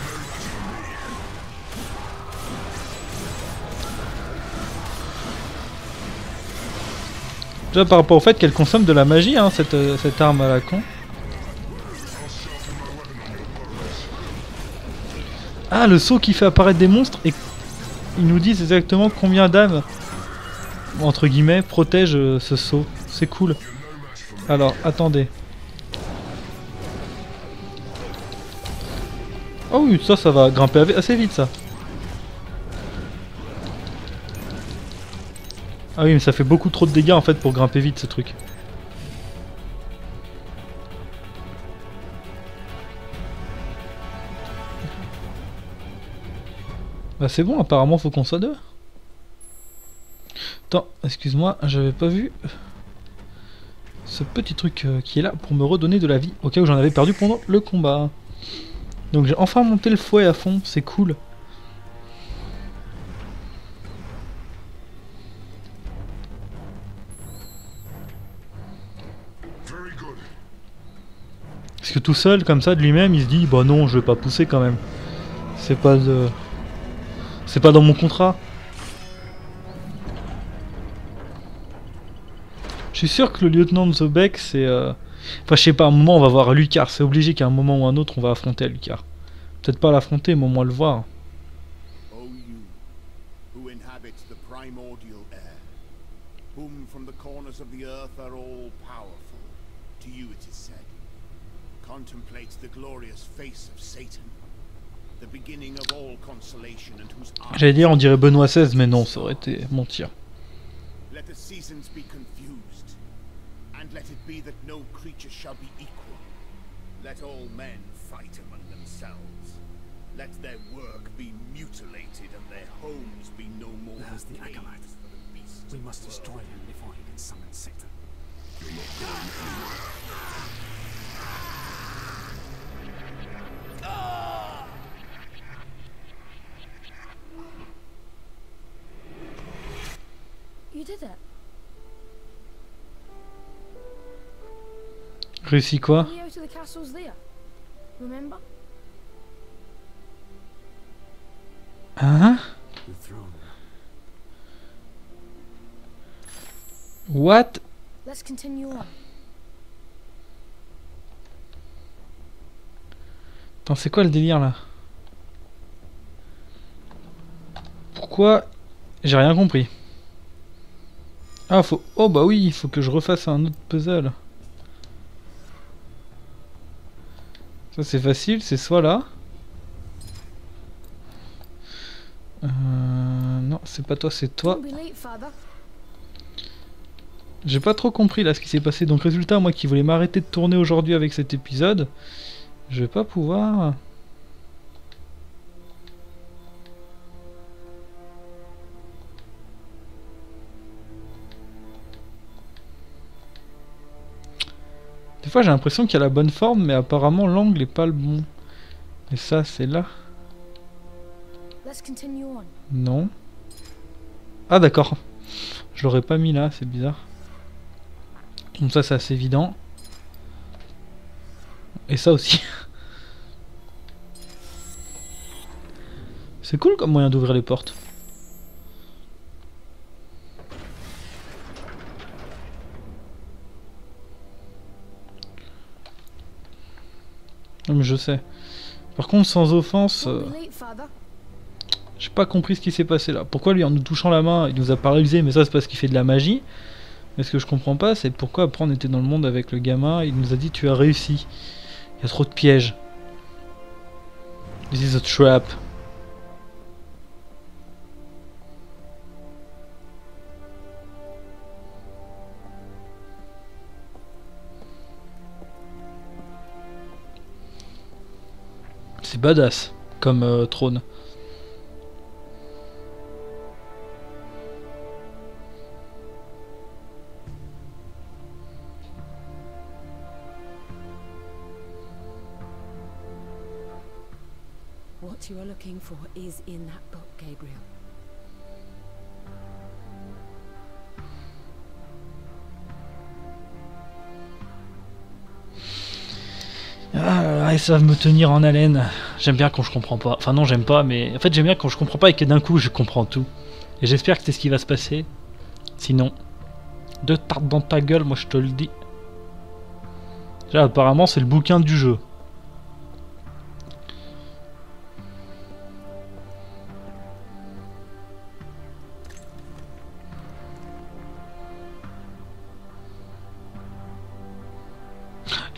Speaker 1: Déjà par rapport au fait qu'elle consomme de la magie, hein, cette, euh, cette arme à la con. Ah, le saut qui fait apparaître des monstres est ils nous disent exactement combien d'âmes, entre guillemets, protègent euh, ce saut. C'est cool. Alors, attendez. Oh oui, ça, ça va grimper assez vite, ça. Ah oui, mais ça fait beaucoup trop de dégâts, en fait, pour grimper vite, ce truc. Bah c'est bon, apparemment faut qu'on soit deux. Attends, excuse-moi, j'avais pas vu ce petit truc euh, qui est là pour me redonner de la vie au cas où j'en avais perdu pendant le combat. Donc j'ai enfin monté le fouet à fond, c'est cool. Parce que tout seul, comme ça, de lui-même, il se dit Bah non, je vais pas pousser quand même. C'est pas de. C'est pas dans mon contrat. Je suis sûr que le lieutenant de Zobek, c'est. euh, Enfin, je sais pas, à un moment, on va voir Lucar. C'est obligé qu'à un moment ou un autre, on va affronter Lucar. Peut-être pas l'affronter, mais au moins le voir.
Speaker 6: O you, who inhabit the primordial air, whom from the corners of the earth are all powerful, to you it is said, contemplate the glorious face of Satan, the beginning of all consolation and whose eyes
Speaker 1: J'allais dire, on dirait Benoît XVI, mais non, ça aurait été mentir.
Speaker 6: let the seasons be confused, and let it be that no creature shall be equal. Let all men fight among themselves. Let their work be mutilated and their homes be no more
Speaker 2: There's the acolyte.
Speaker 6: for the beasts
Speaker 2: We must destroy him before he can summon Satan.
Speaker 4: You there. Remember?
Speaker 1: Hein. What?
Speaker 4: Let's continue on.
Speaker 1: Attends, c'est quoi le délire là? Pourquoi J'ai rien compris? Ah, faut. Oh, bah oui, il faut que je refasse un autre puzzle. Ça, c'est facile, c'est soit là. Euh. Non, c'est pas toi, c'est toi. J'ai pas trop compris là ce qui s'est passé. Donc, résultat, moi qui voulais m'arrêter de tourner aujourd'hui avec cet épisode, je vais pas pouvoir. Fois, j'ai l'impression qu'il y a la bonne forme, mais apparemment, l'angle est pas le bon. Et ça, c'est là. Non. Ah, d'accord. Je l'aurais pas mis là, c'est bizarre. Comme ça, c'est assez évident. Et ça aussi. C'est cool comme moyen d'ouvrir les portes. Je sais. Par contre, sans offense, euh, j'ai pas compris ce qui s'est passé là. Pourquoi lui, en nous touchant la main, il nous a paralysé, mais ça c'est parce qu'il fait de la magie? Mais ce que je comprends pas, c'est pourquoi après on était dans le monde avec le gamin, il nous a dit tu as réussi. Il y a trop de pièges. This is a trap. C'est badass comme euh, trône.
Speaker 7: What you are looking for is in that book, Gabriel.
Speaker 1: ils savent me tenir en haleine. J'aime bien quand je comprends pas. Enfin non, j'aime pas, mais en fait j'aime bien quand je comprends pas et que d'un coup je comprends tout. Et j'espère que c'est ce qui va se passer. Sinon, deux tartes dans ta gueule, moi je te le dis. Là, apparemment, c'est le bouquin du jeu.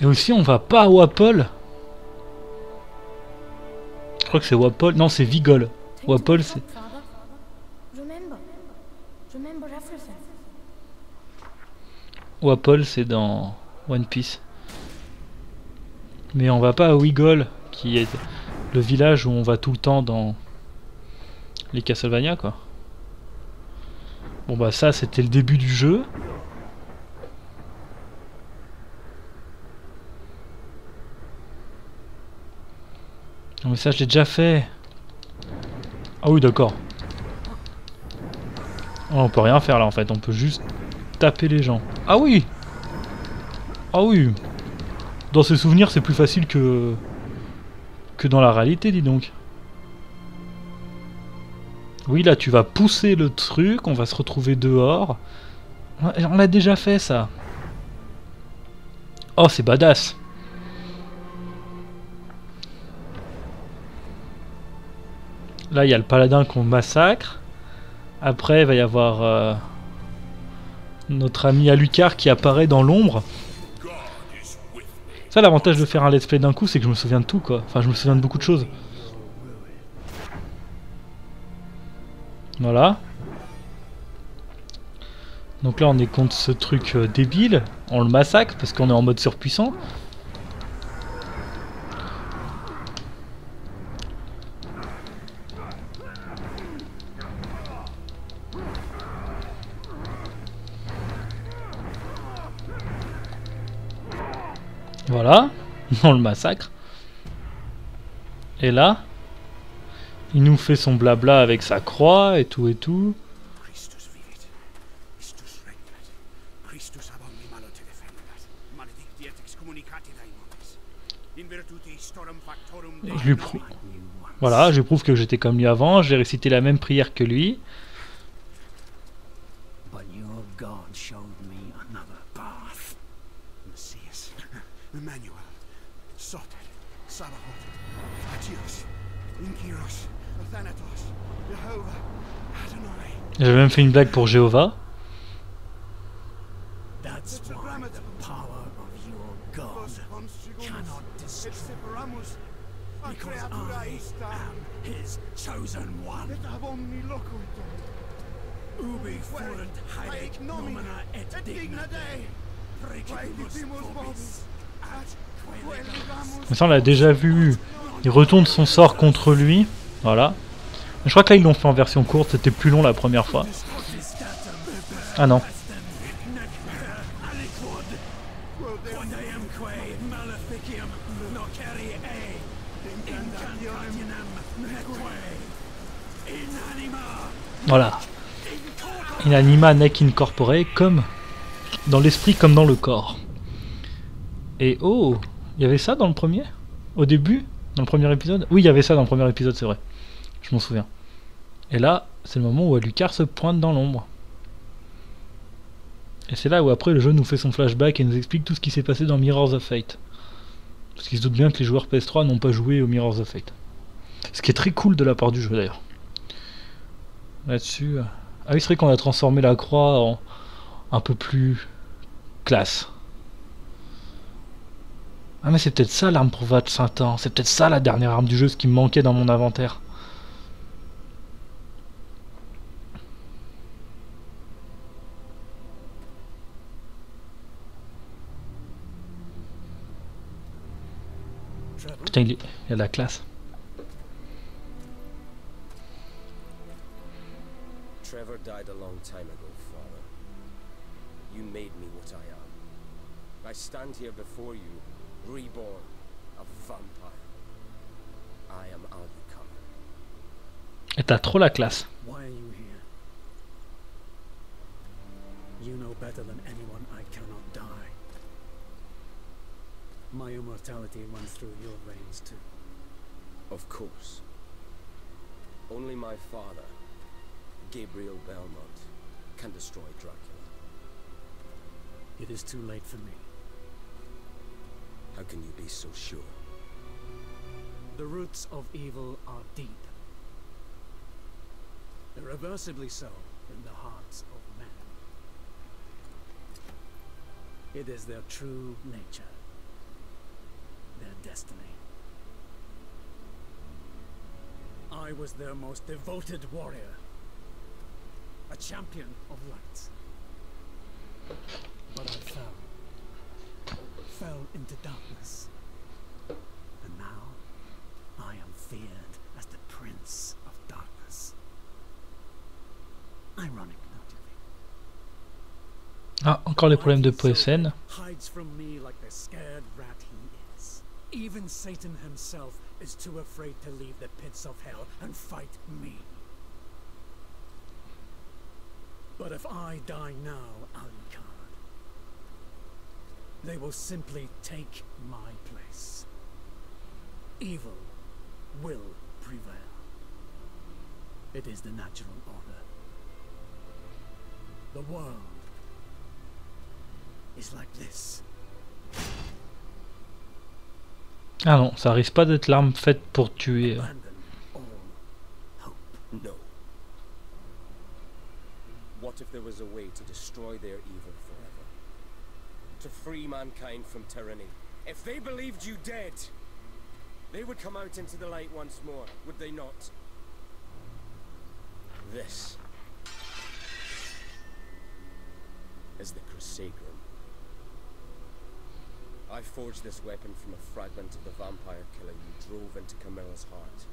Speaker 1: Et aussi, on va pas au Apple. Je crois que c'est Wapol. Non, c'est Vigol.
Speaker 4: Wake
Speaker 1: c'est-. Wapol, c'est dans One Piece. Mais on va pas à Wigol, qui est le village où on va tout le temps dans les Castlevania, quoi. Bon bah ça, c'était le début du jeu. Non mais ça, je l'ai déjà fait. Ah oui, d'accord. Oh, on peut rien faire là en fait, on peut juste taper les gens. Ah oui Ah oui Dans ses souvenirs, c'est plus facile que... que dans la réalité, dis donc. Oui, là, tu vas pousser le truc, on va se retrouver dehors. On l'a déjà fait, ça. Oh, c'est badass. Là, il y a le paladin qu'on massacre. Après, il va y avoir euh, notre ami Alucard qui apparaît dans l'ombre. Ça, l'avantage de faire un let's play d'un coup, c'est que je me souviens de tout, quoi. Enfin, je me souviens de beaucoup de choses. Voilà. Donc là, on est contre ce truc euh, débile. On le massacre parce qu'on est en mode surpuissant. Voilà, on le massacre. Et là, il nous fait son blabla avec sa croix et tout et tout. Je lui prou- Voilà, je prouve que j'étais comme lui avant, j'ai récité la même prière que lui.
Speaker 2: Precipibus
Speaker 6: Praedicimus
Speaker 2: vobis.
Speaker 6: vobis. At queligamus.
Speaker 1: Mais ça, on l'a déjà vu. Il retourne son sort contre lui. Voilà. Je crois que là, ils l'ont fait en version courte. C'était plus long la première fois. Ah non. Voilà. Inanima nec incorpore, comme dans l'esprit comme dans le corps. Et oh, il y avait ça dans le premier? Au début? Dans le premier épisode? Oui, il y avait ça dans le premier épisode, c'est vrai. Je m'en souviens. Et là, c'est le moment où Alucard se pointe dans l'ombre. Et c'est là où après le jeu nous fait son flashback et nous explique tout ce qui s'est passé dans Mirrors of Fate. Parce qu'il se doute bien que les joueurs PS3 n'ont pas joué au Mirrors of Fate. Ce qui est très cool de la part du jeu d'ailleurs. Là-dessus. euh, Ah oui, c'est qu'on a transformé la croix en un peu plus classe. Ah mais c'est peut-être ça l'arme pour Vat Saint-An. C'est peut-être ça la dernière arme du jeu, ce qui me manquait dans mon inventaire.
Speaker 2: Trevor,
Speaker 1: Putain, il, a de la classe.
Speaker 8: Trevor died a long time ago, Father. You made me what I am. I stand here before you, reborn, a vampire. I am Alucard.
Speaker 1: Et t'as trop la classe.
Speaker 2: Is too late for me.
Speaker 8: How can you be so sure?
Speaker 2: The roots of evil are deep. Irreversibly so in the hearts of men. It is their true nature. Their destiny. I was their most devoted warrior, a champion of light. But I fell, fell into darkness. And now I am feared as the Prince of Darkness. Ironic, don't you think?
Speaker 1: Ah, encore les problèmes de PSN.
Speaker 2: Hides from me like the scared rat he is. Even Satan himself is too afraid to leave the pits of hell and fight me. But if I die now, Alucard, they will simply take my place. Evil will prevail. It is the natural order. The world is like this.
Speaker 1: Ah non, ça risque pas d'être l'arme faite pour tuer.
Speaker 2: Abandon all hope.
Speaker 8: No. What if there was a way to destroy their evil forever? To free mankind from tyranny? If they believed you dead, they would come out into the light once more, would they not? This is the Crusaderum. I forged this weapon from a fragment of the vampire killer you drove into Camilla's heart.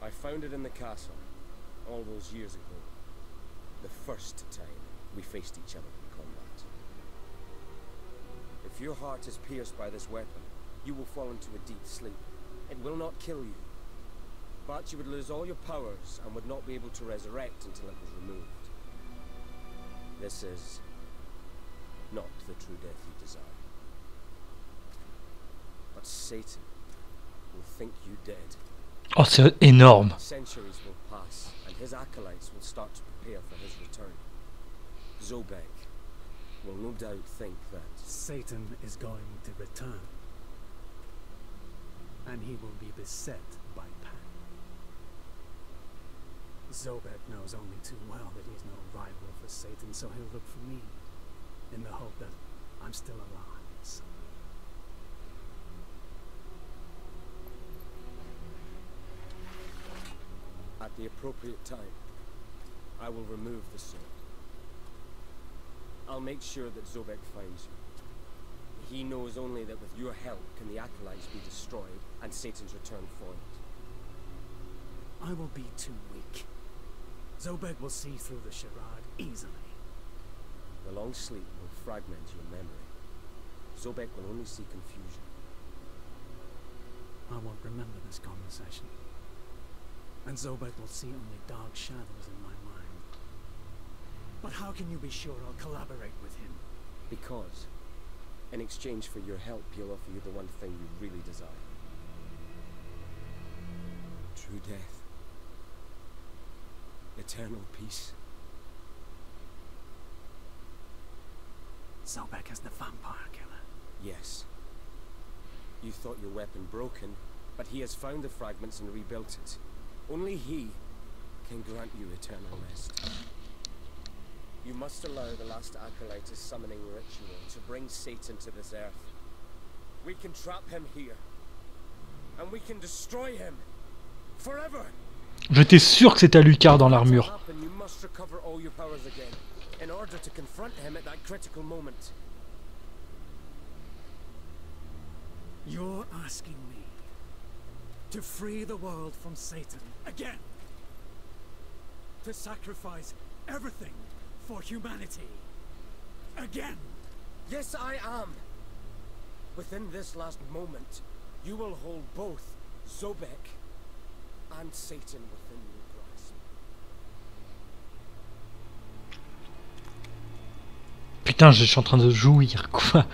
Speaker 8: I found it in the castle, all those years ago. The first time we faced each other. If your heart is pierced by this weapon, you will fall into a deep sleep. It will not kill you. But you would lose all your powers and would not be able to resurrect until it was removed. This is not the true death you desire. But Satan will think you dead
Speaker 1: Oh, c'est énorme.
Speaker 8: Centuries will pass, and his acolytes will start to prepare for his return. Zobek will no doubt think that
Speaker 2: Satan is going to return. And he will be beset by Pan. Zobek knows only too well that he's no rival for Satan, so he'll look for me in the hope that I'm still alive. somewhere.
Speaker 8: at the appropriate time, I will remove the sword. I'll make sure that Zobek finds you. He knows only that with your help can the acolytes be destroyed and Satan's return foiled.
Speaker 2: I will be too weak. Zobek will see through the charade easily.
Speaker 8: The long sleep will fragment your memory. Zobek will only see confusion.
Speaker 2: I won't remember this conversation. And Zobek will see only dark shadows in my. But how can you be sure I'll collaborate with him?
Speaker 8: Because, in exchange for your help, he'll offer you the one thing you really desire. True death. Eternal peace.
Speaker 2: Zobek is the vampire killer.
Speaker 8: Yes. You thought your weapon broken, but he has found the fragments and rebuilt it. Only he can grant you eternal rest. You must allow the last acolyte's summoning ritual to bring Satan to this earth. We can trap him here. And we can destroy him. Forever.
Speaker 1: J'étais sûr que c'était Alucard dans l'armure.
Speaker 8: you must recover all your powers again. In order to confront him at that critical moment.
Speaker 2: You're asking me to free the world from Satan again. To sacrifice everything for humanity. Again.
Speaker 8: Yes, I am. Within this last moment, you will hold both Zobek and Satan within your grasp.
Speaker 1: Putain, je suis en train de jouir, quoi.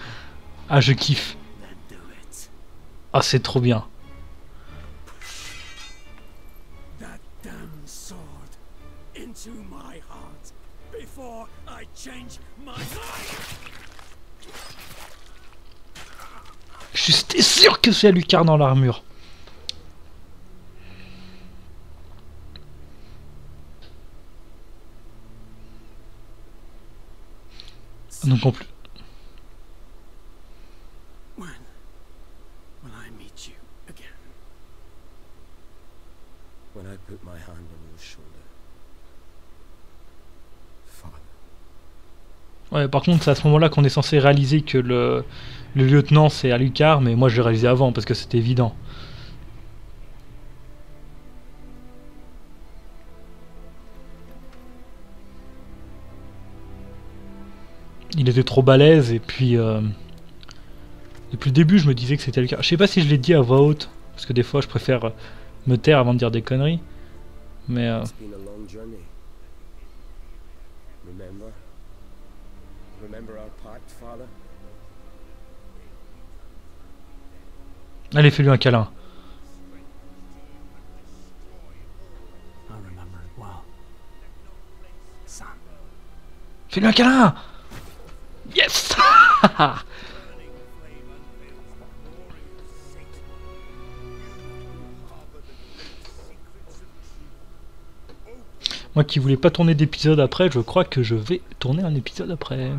Speaker 1: Ah, je kiffe.
Speaker 2: Then do it.
Speaker 1: Ah, c'est trop bien.
Speaker 2: That damn sword into my heart before I
Speaker 1: sûr que c'est Alucard dans l'armure. Donc en plus,
Speaker 2: When will I meet meet you again.
Speaker 8: When I put my hand on your shoulder. Father.
Speaker 1: Ouais, par contre, c'est à ce moment-là qu'on est censé réaliser que le, le lieutenant c'est Alucard, mais moi je l'ai réalisé avant parce que c'était évident. Il était trop balèze et puis euh, depuis le début je me disais que c'était Alucard. Je sais pas si je l'ai dit à voix haute parce que des fois je préfère me taire avant de dire des conneries. Mais euh, allez fais-lui un câlin. Fais-lui un câlin. Yes Moi qui voulais pas tourner d'épisode après, je crois que je vais tourner un épisode après.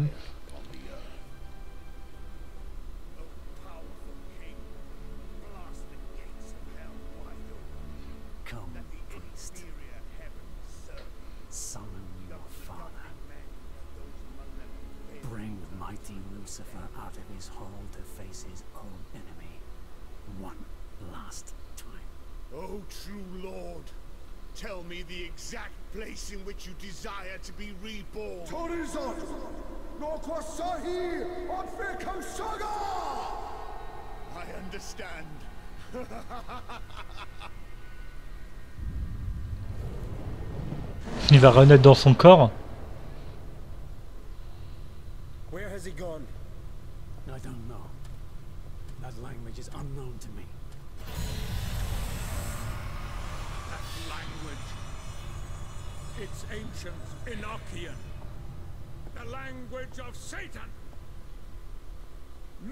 Speaker 6: You desire to be reborn.
Speaker 5: Horizon! Norquasahi Otfiko Saga!
Speaker 6: I understand.
Speaker 1: Il va renaître dans son corps.
Speaker 8: Where has he gone?
Speaker 3: Ancient Enochian. The language of Satan.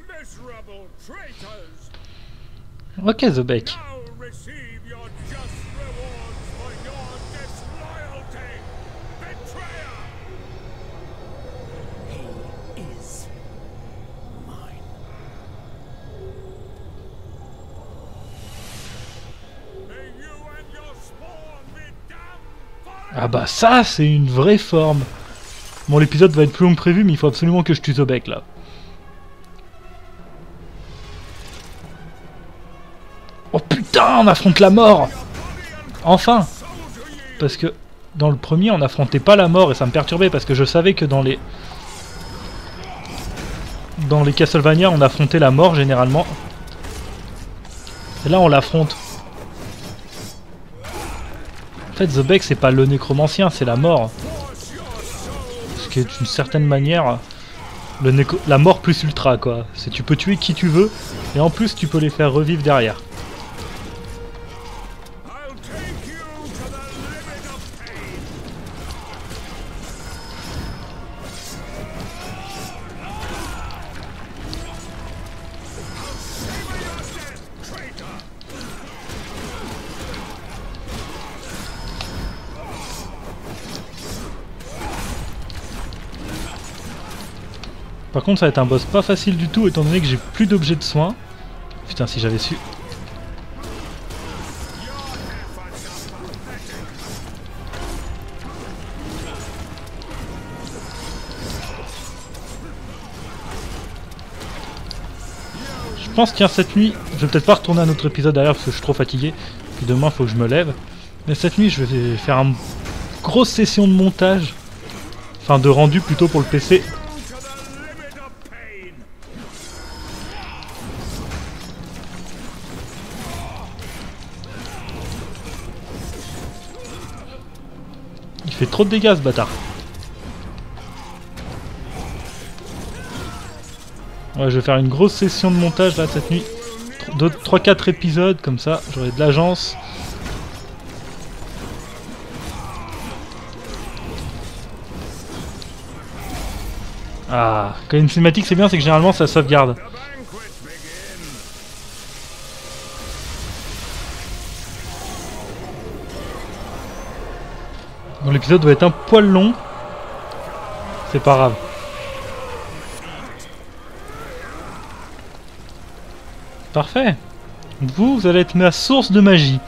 Speaker 3: Miserable traitors!
Speaker 1: Ok Zobek.
Speaker 3: Now receive your just rewards for your disloyalty!
Speaker 1: Ah bah ça c'est une vraie forme. Bon l'épisode va être plus long que prévu mais il faut absolument que je tue Zobek là. Oh putain on affronte la mort Enfin Parce que dans le premier on affrontait pas la mort et ça me perturbait parce que je savais que dans les... Dans les Castlevania on affrontait la mort généralement. Et là on l'affronte. En fait Zobek c'est pas le nécromancien c'est la mort. Ce qui est d'une certaine manière la mort plus ultra quoi. C'est tu peux tuer qui tu veux et en plus tu peux les faire revivre derrière. Par contre ça va être un boss pas facile du tout étant donné que j'ai plus d'objets de soins. Putain si j'avais su. Je pense tiens cette nuit, je vais peut-être pas retourner à un autre épisode derrière parce que je suis trop fatigué. Puis demain faut que je me lève. Mais cette nuit je vais faire une grosse session de montage. Enfin de rendu plutôt pour le PC trop de dégâts ce bâtard. Ouais, je vais faire une grosse session de montage là cette nuit. 3-4 épisodes comme ça, j'aurai de l'agence. Ah, quand une cinématique c'est bien, c'est que généralement ça sauvegarde. L'épisode doit être un poil long. C'est pas grave. Parfait. Vous, vous allez être ma source de magie.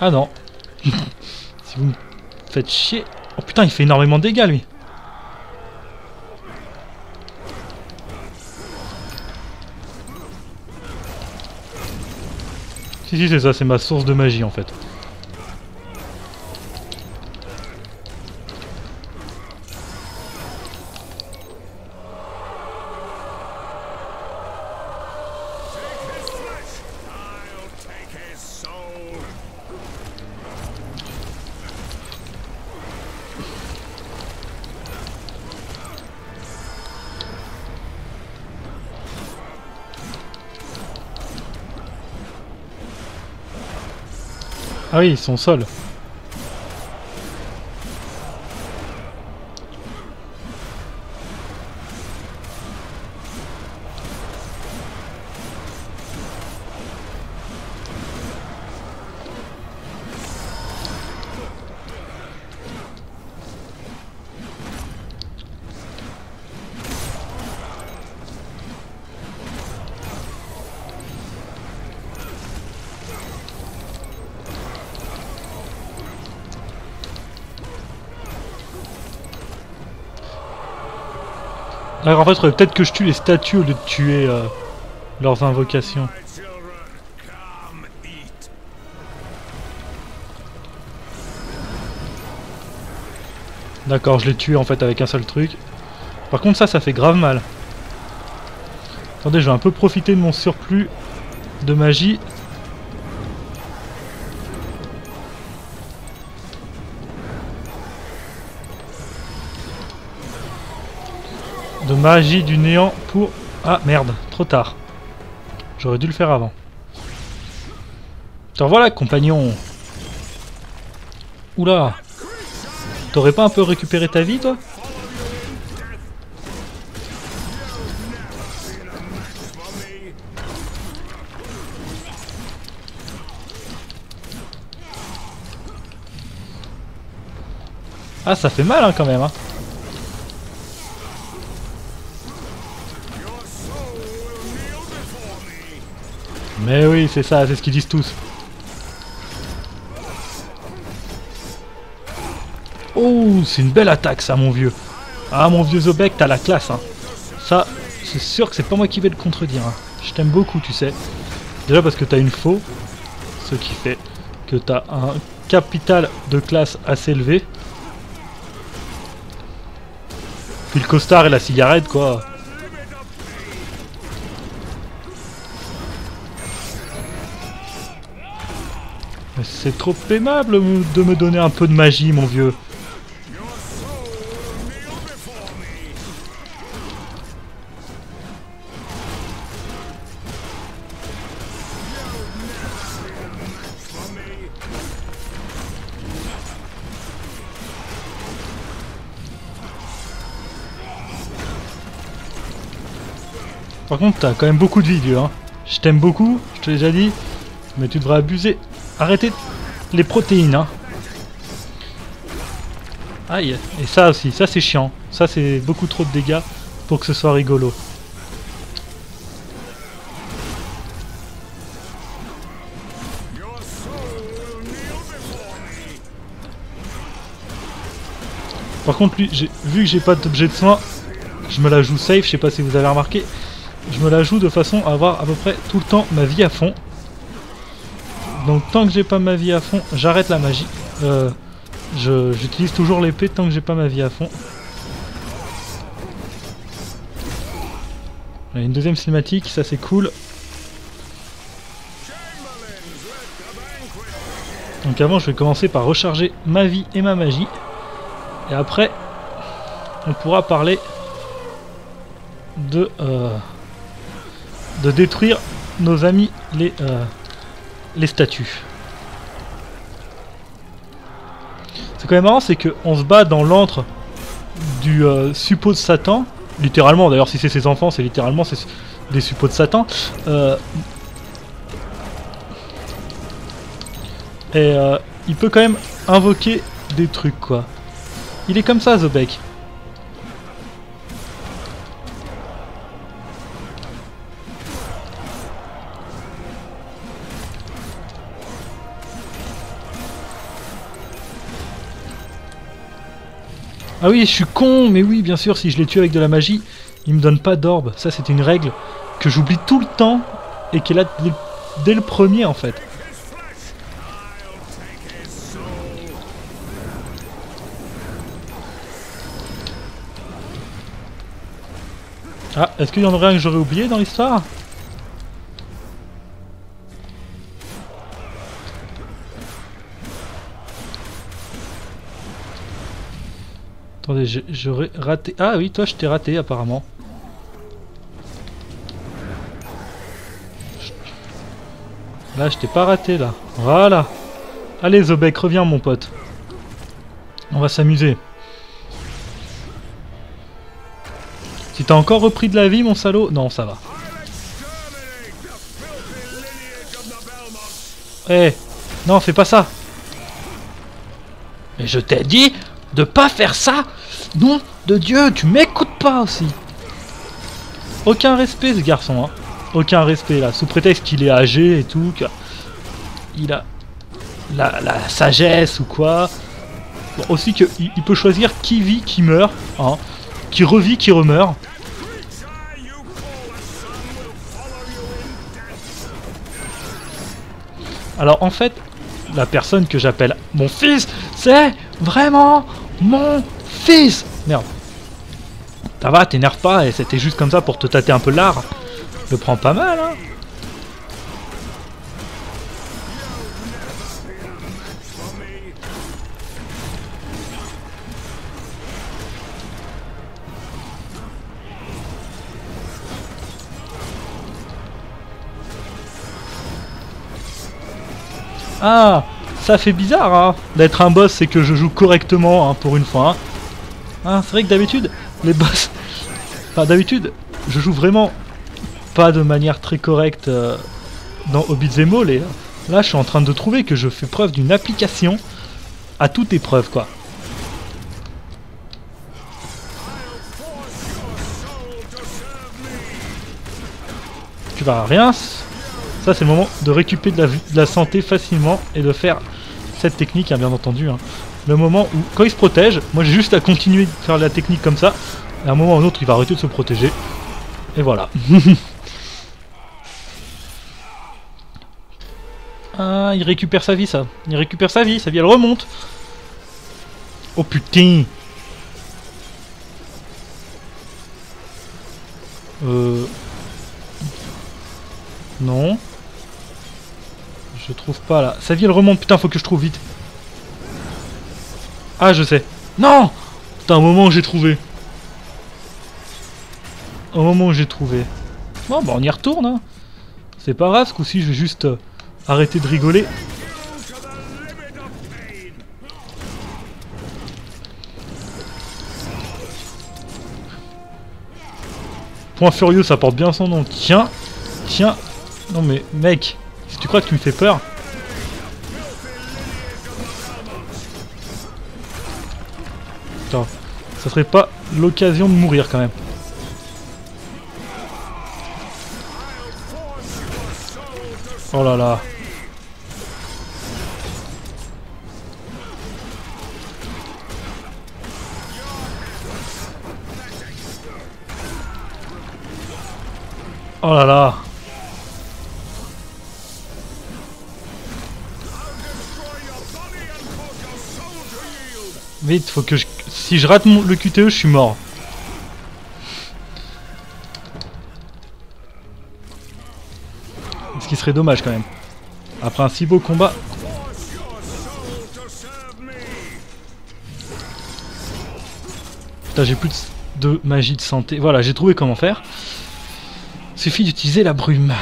Speaker 1: Ah non. si vous me faites chier... Oh putain, il fait énormément de dégâts lui. Si c'est ça, c'est ma source de magie en fait. Ah oui, ils sont sol. Fait, faudrait peut-être que je tue les statues au lieu de tuer euh, leurs invocations. D'accord, je l'ai tué en fait avec un seul truc. Par contre ça, ça fait grave mal. Attendez, je vais un peu profiter de mon surplus de magie. Magie du néant pour... Ah merde, trop tard. J'aurais dû le faire avant. Te revoilà, compagnon. Oula. T'aurais pas un peu récupéré ta vie, toi? Ah, ça fait mal, hein, quand même, hein. Mais oui, c'est ça, c'est ce qu'ils disent tous. Oh, c'est une belle attaque ça, mon vieux. Ah, mon vieux Zobek, t'as la classe, hein. Ça, c'est sûr que c'est pas moi qui vais le contredire. hein. Je t'aime beaucoup, tu sais. Déjà parce que t'as une faux, ce qui fait que t'as un capital de classe assez élevé. Puis le costard et la cigarette, quoi. C'est trop aimable de me donner un peu de magie, mon vieux. Par contre, t'as quand même beaucoup de vie, vieux. Hein. Je t'aime beaucoup, je te l'ai déjà dit. Mais tu devrais abuser. Arrêtez les protéines. Hein. Aïe. Et ça aussi, ça c'est chiant. Ça c'est beaucoup trop de dégâts pour que ce soit rigolo. Par contre, lui, vu que j'ai pas d'objet de soin, je me la joue safe. Je sais pas si vous avez remarqué. Je me la joue de façon à avoir à peu près tout le temps ma vie à fond. Donc tant que j'ai pas ma vie à fond, j'arrête la magie. Euh, J'utilise toujours l'épée tant que j'ai pas ma vie à fond. Une deuxième cinématique, ça c'est cool. Donc avant je vais commencer par recharger ma vie et ma magie. Et après on pourra parler de, euh, détruire nos amis les, euh, les statues. C'est quand même marrant, c'est qu'on se bat dans l'antre du euh, suppôt de Satan, littéralement, d'ailleurs si c'est ses enfants, c'est littéralement des suppôts de Satan. Euh, et euh, il peut quand même invoquer des trucs quoi. Il est comme ça Zobek. Ah oui, je suis con, mais oui, bien sûr, si je les tue avec de la magie, il me donne pas d'orbe. Ça, c'est une règle que j'oublie tout le temps et qui est là dès, dès le premier en fait. Ah, est-ce qu'il y en aurait un que j'aurais oublié dans l'histoire? J'aurais raté... Ah oui, toi je t'ai raté apparemment. Là, je t'ai pas raté là. Voilà. Allez Zobek, reviens mon pote. On va s'amuser. Si t'as encore repris de la vie, mon salaud? Non, ça va. Eh Non, fais pas ça Mais je t'ai dit de pas faire ça Non de Dieu, tu m'écoutes pas aussi Aucun respect ce garçon, hein. Aucun respect là, sous prétexte qu'il est âgé et tout, que il a la, la sagesse ou quoi. Bon, aussi qu'il il peut choisir qui vit, qui meurt, hein. Qui revit, qui remeurt. Alors en fait, la personne que j'appelle mon fils, c'est vraiment mon fils Merde. Ça va, t'énerve pas, et c'était juste comme ça pour te tâter un peu l'art. Le prends pas mal, hein Ah, ça fait bizarre, hein, d'être un boss, c'est que je joue correctement, hein, pour une fois. hein. Ah, c'est vrai que d'habitude, les boss... Enfin, d'habitude, je joue vraiment pas de manière très correcte euh, dans Hobbits et et là, je suis en train de trouver que je fais preuve d'une application à toute épreuve, quoi. Tu vas rien ça, c'est le moment de récupérer de la, vie- de la santé facilement et de faire cette technique, hein, bien entendu. hein. Le moment où, quand il se protège, moi j'ai juste à continuer de faire la technique comme ça. Et à un moment ou un autre, il va arrêter de se protéger. Et voilà. ah, il récupère sa vie, ça. Il récupère sa vie, sa vie, elle remonte. Oh putain. Euh... Non. Je trouve pas là. Sa vie elle remonte, putain, faut que je trouve vite. Ah, je sais. Non Putain, un moment j'ai trouvé. Au moment où j'ai trouvé. Bon, bah on y retourne, hein. C'est pas grave, ce coup-ci, je vais juste euh, arrêter de rigoler. Point furieux, ça porte bien son nom. Tiens, tiens. Non mais, mec, si tu crois que tu me fais peur... Putain, ça serait pas l'occasion de mourir quand même. Oh là là. Oh là là. Vite, faut que je... Si je rate mon- le QTE, je suis mort. Ce qui serait dommage quand même. Après un si beau combat. Putain, j'ai plus de, de magie de santé. Voilà, j'ai trouvé comment faire. Suffit d'utiliser la brume.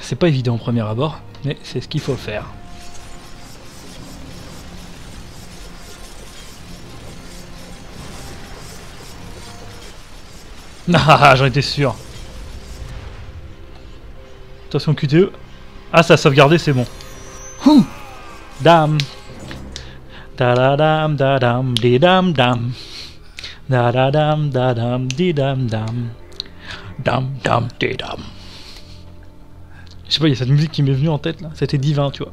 Speaker 1: C'est pas évident au premier abord, mais c'est ce qu'il faut faire. Ah, j'en étais sûr. Attention QTE. Ah, ça a sauvegardé, c'est bon. Ouh Dame. Da da dam da dam di dam dam. Da da dam da dam di dam dam. Dam dam di dam. Je sais pas, il y a cette musique qui m'est venue en tête là. C'était divin, tu vois.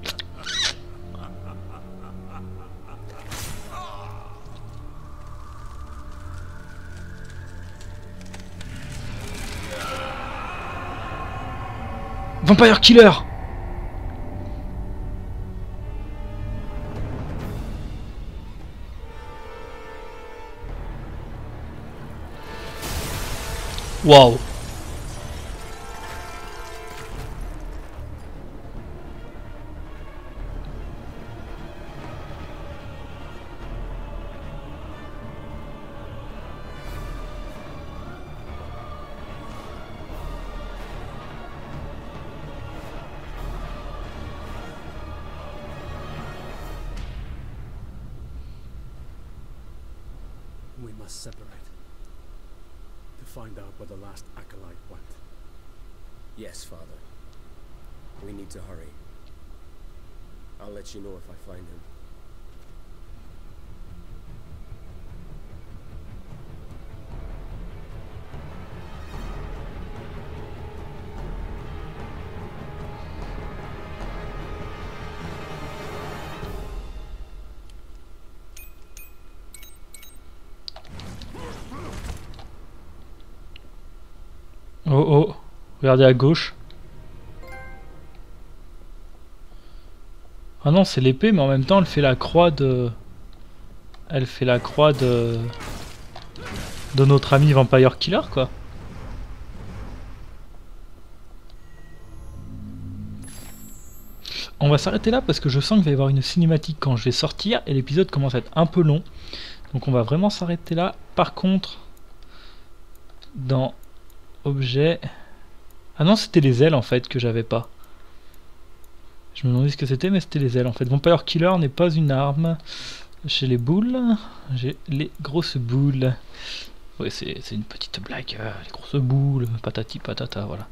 Speaker 1: Vampire Killer. Waouh Oh oh Regardez à gauche. Ah non, c'est l'épée, mais en même temps, elle fait la croix de... Elle fait la croix de... De notre ami Vampire Killer, quoi. On va s'arrêter là parce que je sens qu'il va y avoir une cinématique quand je vais sortir et l'épisode commence à être un peu long. Donc on va vraiment s'arrêter là. Par contre, dans objet... Ah non, c'était les ailes en fait que j'avais pas. Je me demandais ce que c'était, mais c'était les ailes en fait. Vampire Killer n'est pas une arme. J'ai les boules. J'ai les grosses boules. Oui, c'est c'est une petite blague. euh, les grosses boules, patati patata, voilà.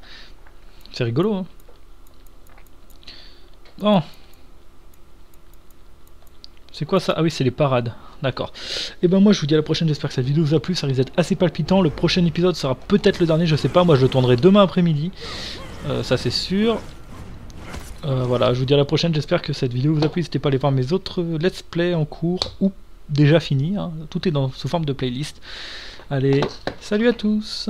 Speaker 1: C'est rigolo, hein. Bon. C'est quoi ça? Ah oui, c'est les parades. D'accord. Et ben moi je vous dis à la prochaine, j'espère que cette vidéo vous a plu, ça risque d'être assez palpitant. Le prochain épisode sera peut-être le dernier, je sais pas, moi je le tournerai demain après-midi. Euh, ça c'est sûr. Euh, voilà, je vous dis à la prochaine, j'espère que cette vidéo vous a plu. N'hésitez pas à aller voir mes autres let's play en cours ou déjà finis. hein. Tout est sous forme de playlist. Allez, salut à tous